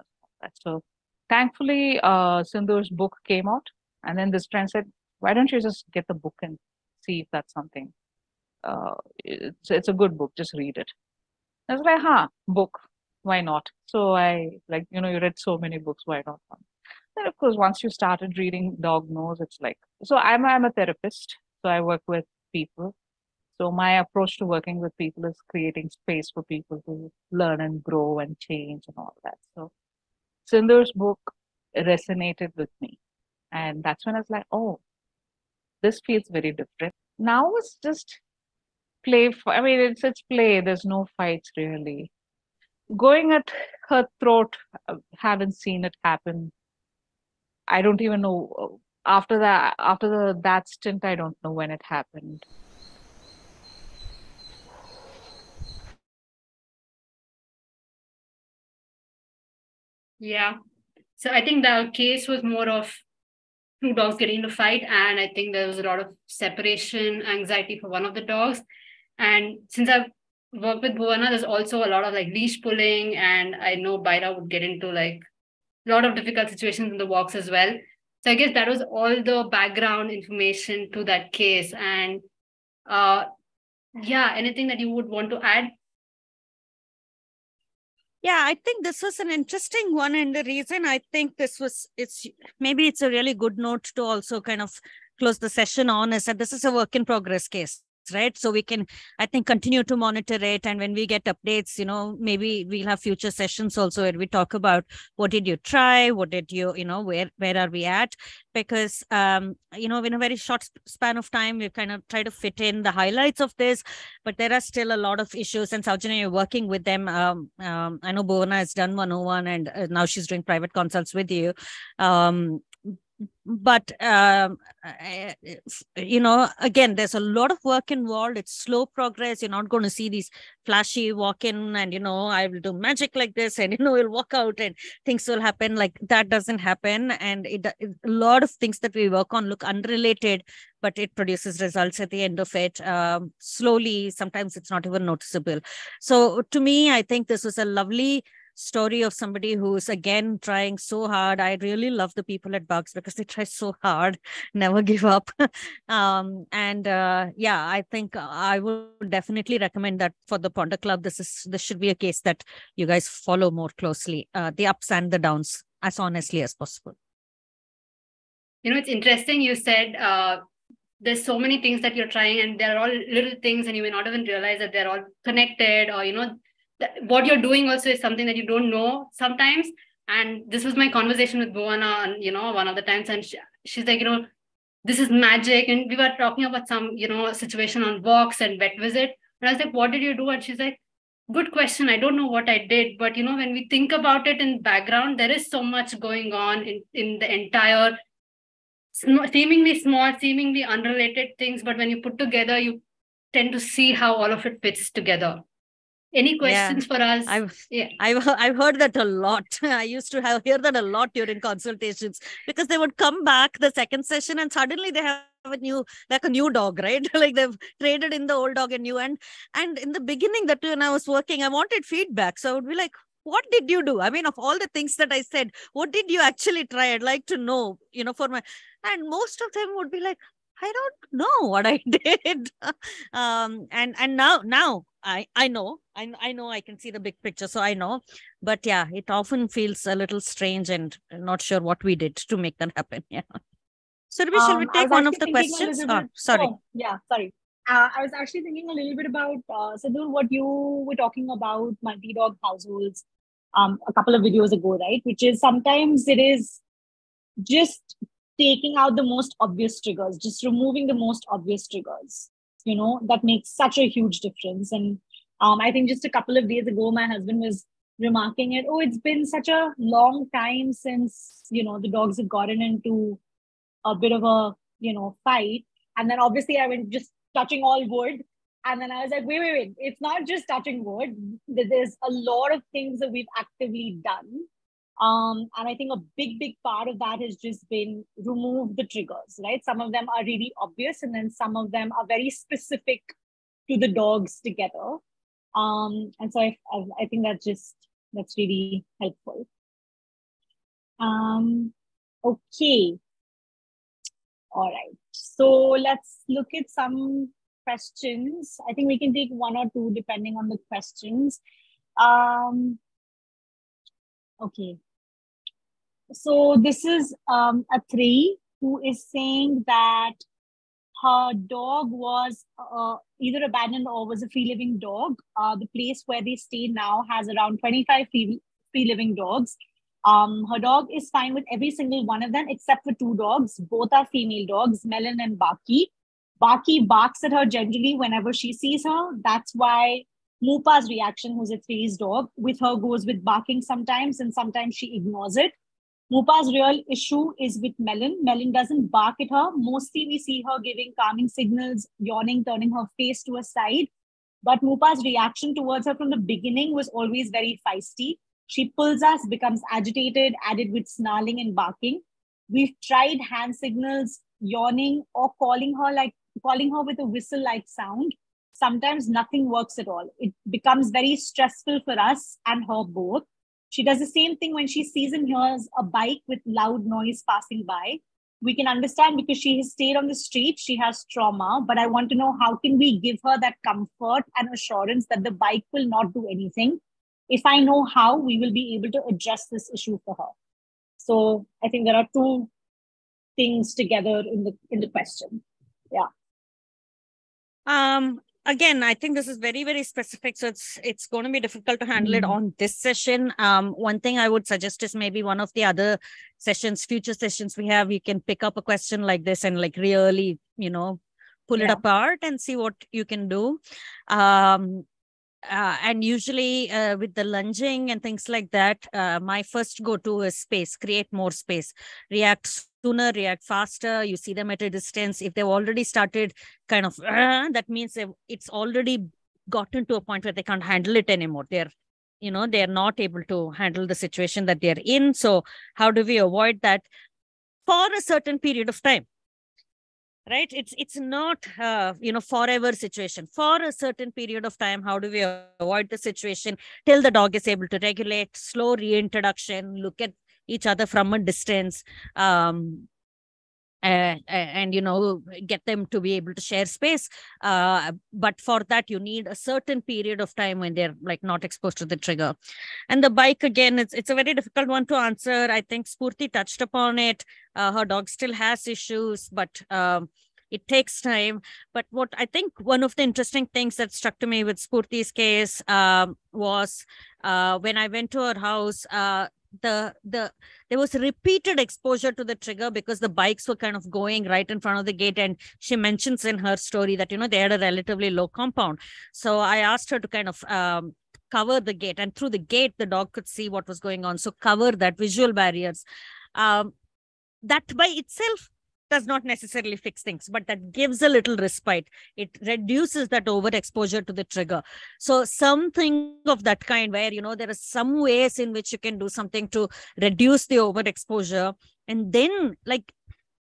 So thankfully, uh, Sindhoor's book came out, and then this friend said, why don't you just get the book and see if that's something? Uh, it's it's a good book, just read it. I was like, huh, book, why not? So I like, you know, you read so many books, why not one? Then of course, once you started reading Dog Knows, it's like so. I'm I'm a therapist, so I work with people. So my approach to working with people is creating space for people to learn and grow and change and all that. So Sindhoor's book resonated with me, and that's when I was like, oh, this feels very different. Now it's just play. I mean, it's it's play. There's no fights really. Going at her throat, uh, haven't seen it happen. I don't even know uh, after that after the that stint. I don't know when it happened. Yeah. So I think the case was more of two dogs getting into fight, and I think there was a lot of separation anxiety for one of the dogs. And since I've worked with Bhuwana, there's also a lot of like leash pulling, and I know Baira would get into like a lot of difficult situations in the walks as well. So I guess that was all the background information to that case. And uh yeah, anything that you would want to add? Yeah, I think this was an interesting one. And the reason I think this was, it's maybe it's a really good note to also kind of close the session on is that this is a work in progress case right? So we can i think continue to monitor it. And when we get updates you know maybe we'll have future sessions also where we talk about what did you try? What did you you know where where are we at? Because um you know in a very short span of time we've kind of tried to fit in the highlights of this but there are still a lot of issues. And Saujanya, you're working with them. Um, um i know Bhuwana has done 101 and uh, now she's doing private consults with you. Um but um, you know again there's a lot of work involved. It's slow progress. You're not going to see these flashy walk in and you know i will do magic like this and you know we'll walk out and things will happen. Like that doesn't happen. And it, it a lot of things that we work on look unrelated but it produces results at the end of it um, slowly. Sometimes it's not even noticeable. So to me i think this was a lovely story of somebody who's again trying so hard. I really love the people at Barks because they try so hard, never give up. um, and uh, yeah, I think I would definitely recommend that for the Pawnder Club. This is this should be a case that you guys follow more closely, uh, the ups and the downs as honestly as possible. You know, it's interesting. You said uh, there's so many things that you're trying, and they're all little things, and you may not even realize that they're all connected, or you know, what you're doing also is something that you don't know sometimes. And this was my conversation with Bhuwana, and you know, one of the times, and she, she's like, you know, this is magic. And we were talking about some, you know, situation on walks and vet visit. And I was like, what did you do? And she's like, good question. I don't know what I did, but you know, when we think about it in background, there is so much going on in, in the entire seemingly small, seemingly unrelated things. But when you put together, you tend to see how all of it fits together. Any questions yeah. for us? I've, yeah. I've, I've heard that a lot. I used to have hear that a lot during consultations because they would come back the second session and suddenly they have a new like a new dog right like they've traded in the old dog and new and and in the beginning that when i was working i wanted feedback so i would be like what did you do i mean of all the things that i said what did you actually try i'd like to know you know for my and most of them would be like i don't know what i did um and and now now I I know I I know I can see the big picture, so I know. But yeah, it often feels a little strange and not sure what we did to make that happen. Yeah. So, um, shall we take one of the questions? Oh, sorry. Oh, yeah, sorry. Uh, I was actually thinking a little bit about uh, Sadhu, what you were talking about multi-dog households um, a couple of videos ago, right? Which is sometimes it is just taking out the most obvious triggers, just removing the most obvious triggers you know that makes such a huge difference. And um, i think just a couple of days ago my husband was remarking it oh it's been such a long time since you know the dogs have gotten into a bit of a you know fight. And then obviously i went just touching all wood. And then i was like wait wait wait. It's not just touching wood. There's a lot of things that we've actively done um, and I think a big, big part of that has just been remove the triggers, right? Some of them are really obvious, and then some of them are very specific to the dogs together. Um, and so I, I, I think that's just that's really helpful. Um, okay. All right. So let's look at some questions. I think we can take one or two depending on the questions. Um, Okay. So this is um, a three who is saying that her dog was uh, either abandoned or was a free living dog. Uh, the place where they stay now has around 25 free, free living dogs. Um, her dog is fine with every single one of them except for two dogs. Both are female dogs, Melon and Baki. Baki barks at her generally whenever she sees her. That's why Mupa's reaction, who's a three's dog, with her goes with barking sometimes, and sometimes she ignores it. Mupa's real issue is with Melon. Melon doesn't bark at her. Mostly we see her giving calming signals, yawning, turning her face to a side. But Mupa's reaction towards her from the beginning was always very feisty. She pulls us, becomes agitated, added with snarling and barking. We've tried hand signals, yawning, or calling her like calling her with a whistle-like sound sometimes nothing works at all. It becomes very stressful for us and her both. She does the same thing when she sees and hears a bike with loud noise passing by. We can understand because she has stayed on the street, she has trauma, but I want to know how can we give her that comfort and assurance that the bike will not do anything. If I know how, we will be able to address this issue for her. So I think there are two things together in the in the question. Yeah. Um, again i think this is very very specific so it's it's going to be difficult to handle mm-hmm. it on this session um one thing i would suggest is maybe one of the other sessions future sessions we have you can pick up a question like this and like really you know pull yeah. it apart and see what you can do um uh, and usually uh, with the lunging and things like that, uh, my first go to is space, create more space, react sooner, react faster. You see them at a distance. If they've already started kind of, uh, that means it's already gotten to a point where they can't handle it anymore. They're, you know, they're not able to handle the situation that they're in. So, how do we avoid that for a certain period of time? right it's it's not uh, you know forever situation for a certain period of time how do we avoid the situation till the dog is able to regulate slow reintroduction look at each other from a distance um and, and you know get them to be able to share space. Uh, but for that you need a certain period of time when they're like not exposed to the trigger. And the bike again it's it's a very difficult one to answer. I think spurti touched upon it. Uh, her dog still has issues but um, it takes time. But what i think one of the interesting things that struck to me with spurti's case um, was uh, when i went to her house uh, the the there was repeated exposure to the trigger because the bikes were kind of going right in front of the gate and she mentions in her story that you know they had a relatively low compound. So i asked her to kind of um, cover the gate and through the gate the dog could see what was going on. So cover that visual barriers. Um, that by itself does not necessarily fix things, but that gives a little respite. It reduces that overexposure to the trigger. So something of that kind where, you know, there are some ways in which you can do something to reduce the overexposure and then like,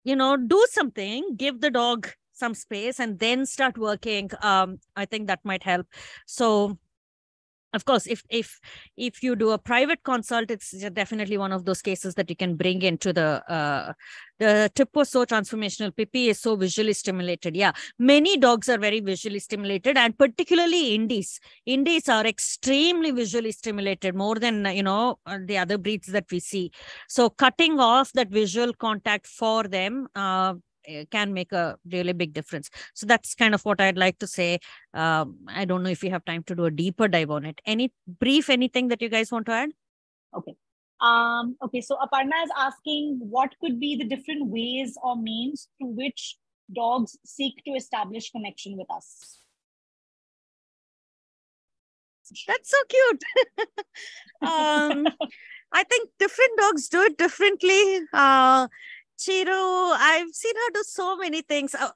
you know, do something, give the dog some space and then start working. Um, I think that might help. So of course if if if you do a private consult it's definitely one of those cases that you can bring into the uh, the tip was so transformational. Pp is so visually stimulated. Yeah. Many dogs are very visually stimulated and particularly indies. Indies are extremely visually stimulated more than you know uh, the other breeds that we see. So cutting off that visual contact for them uh, can make a really big difference. So that's kind of what I'd like to say. Um, I don't know if you have time to do a deeper dive on it. Any brief, anything that you guys want to add? Okay. Um, okay, so Aparna is asking what could be the different ways or means through which dogs seek to establish connection with us. That's so cute. um, I think different dogs do it differently. Uh, Chiru, I've seen her do so many things. Uh,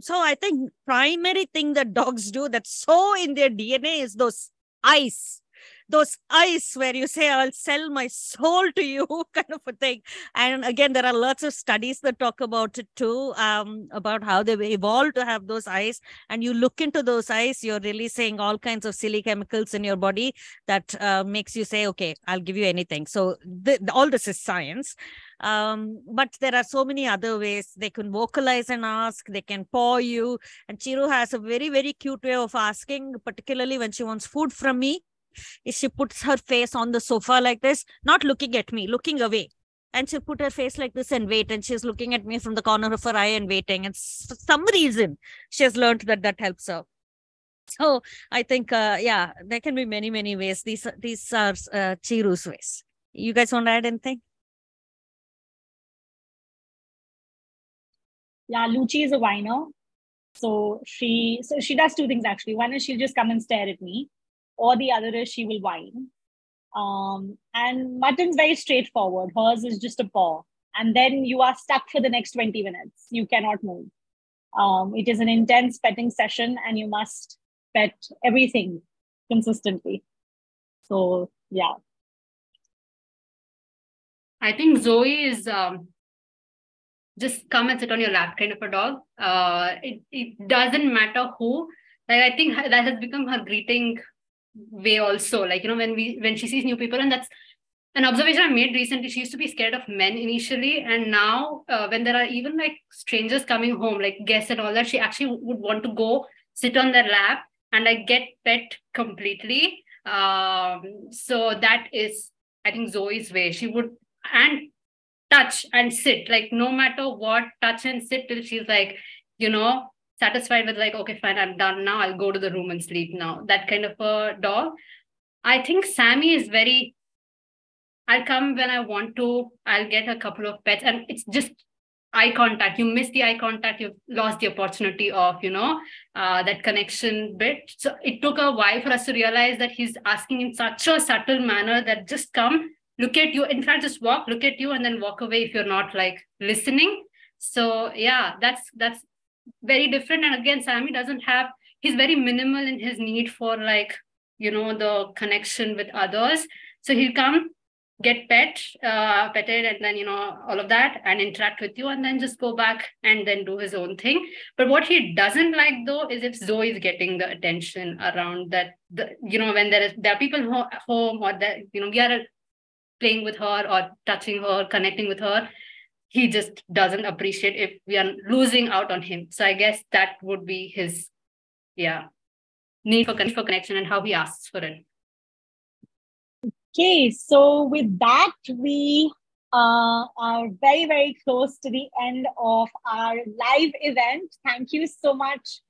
so I think primary thing that dogs do that's so in their DNA is those eyes those eyes where you say i'll sell my soul to you kind of a thing. And again there are lots of studies that talk about it too um, about how they evolved to have those eyes. And you look into those eyes you're releasing all kinds of silly chemicals in your body that uh, makes you say okay i'll give you anything. So th- all this is science. Um, but there are so many other ways. They can vocalize and ask. They can paw you. And chiru has a very very cute way of asking particularly when she wants food from me she puts her face on the sofa like this, not looking at me, looking away. And she'll put her face like this and wait. And she's looking at me from the corner of her eye and waiting. And for some reason, she has learned that that helps her. So I think, uh, yeah, there can be many, many ways. These, these are uh, Chiru's ways. You guys want to add anything? Yeah, Luchi is a whiner. So she so she does two things actually. One is she'll just come and stare at me or the other is she will whine. Um, and mutton's very straightforward. Hers is just a paw. And then you are stuck for the next 20 minutes. You cannot move. Um, it is an intense petting session and you must pet everything consistently. So, yeah. I think Zoe is um, just come and sit on your lap kind of a dog. Uh, it, it doesn't matter who. Like, I think that has become her greeting way also. Like you know when we when she sees new people and that's an observation i made recently. She used to be scared of men initially and now uh, when there are even like strangers coming home like guests and all that she actually would want to go sit on their lap and like get pet completely. Um so that is i think zoe's way. She would and touch and sit. Like no matter what touch and sit till she's like you know satisfied with like okay fine i'm done now i'll go to the room and sleep now that kind of a dog. I think sammy is very i'll come when i want to i'll get a couple of pets and it's just eye contact. You miss the eye contact you've lost the opportunity of you know uh, that connection bit. So it took a while for us to realize that he's asking in such a subtle manner that just come look at you in fact just walk look at you and then walk away if you're not like listening. So yeah that's that's very different. And again sammy doesn't have he's very minimal in his need for like you know the connection with others. So he'll come get pet uh, petted and then you know all of that and interact with you and then just go back and then do his own thing. But what he doesn't like though is if zoe is getting the attention around that the you know when there is there are people ho- home or that you know we are playing with her or touching her connecting with her he just doesn't appreciate if we are losing out on him so i guess that would be his yeah need for, for connection and how he asks for it Okay, so with that, we uh, are very, very close to the end of our live event. Thank you so much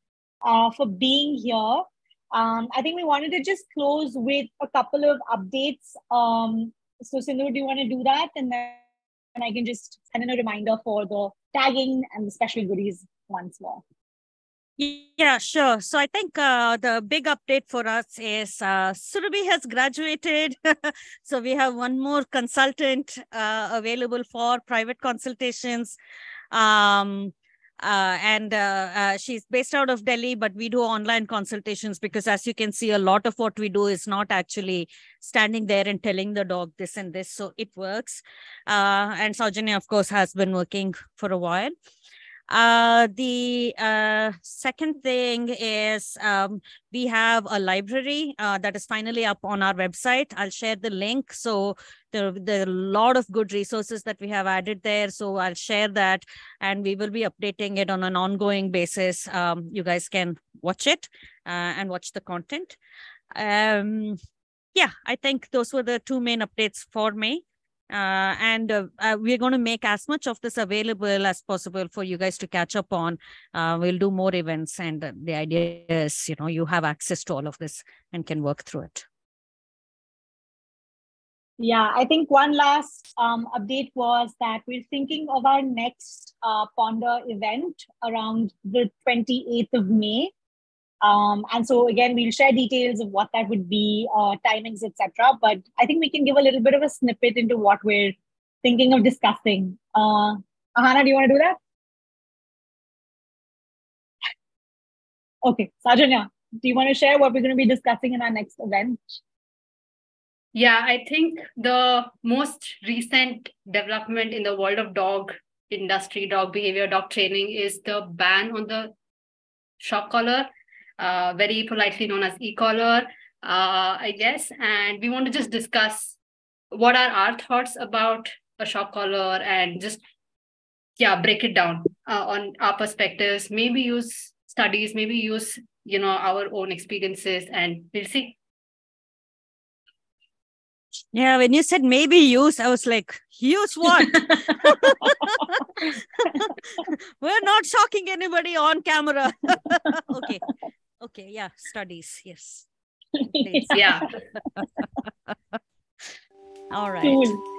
uh, for being here. Um, I think we wanted to just close with a couple of updates. Um, so, Sindhu, do you want to do that? And then I can just send in a reminder for the tagging and the special goodies once more. Yeah, sure. So I think uh, the big update for us is uh, Surabhi has graduated. so we have one more consultant uh, available for private consultations. Um, uh, and uh, uh, she's based out of Delhi, but we do online consultations because, as you can see, a lot of what we do is not actually standing there and telling the dog this and this. So it works. Uh, and Saujanya, of course, has been working for a while. Uh, the uh, second thing is um, we have a library uh, that is finally up on our website. I'll share the link. So there, there are a lot of good resources that we have added there. So I'll share that and we will be updating it on an ongoing basis. Um, you guys can watch it uh, and watch the content. Um, yeah, I think those were the two main updates for me. Uh, and uh, uh, we're going to make as much of this available as possible for you guys to catch up on. Uh, we'll do more events, and uh, the idea is, you know, you have access to all of this and can work through it. Yeah, I think one last um, update was that we're thinking of our next uh, Pawnder event around the 28th of May. Um, and so again, we'll share details of what that would be, uh, timings, etc. But I think we can give a little bit of a snippet into what we're thinking of discussing. Uh, Ahana, do you want to do that? Okay, Saujanya, do you want to share what we're going to be discussing in our next event? Yeah, I think the most recent development in the world of dog industry, dog behavior, dog training is the ban on the shock collar, uh, very politely known as e-collar, uh, I guess. And we want to just discuss what are our thoughts about a shock collar and just, yeah, break it down uh, on our perspectives, maybe use studies, maybe use, you know, our own experiences and we'll see. Yeah, when you said maybe use, I was like, use what? We're not shocking anybody on camera. okay. Okay. Yeah. Studies. Yes. Yeah. All right. Cool.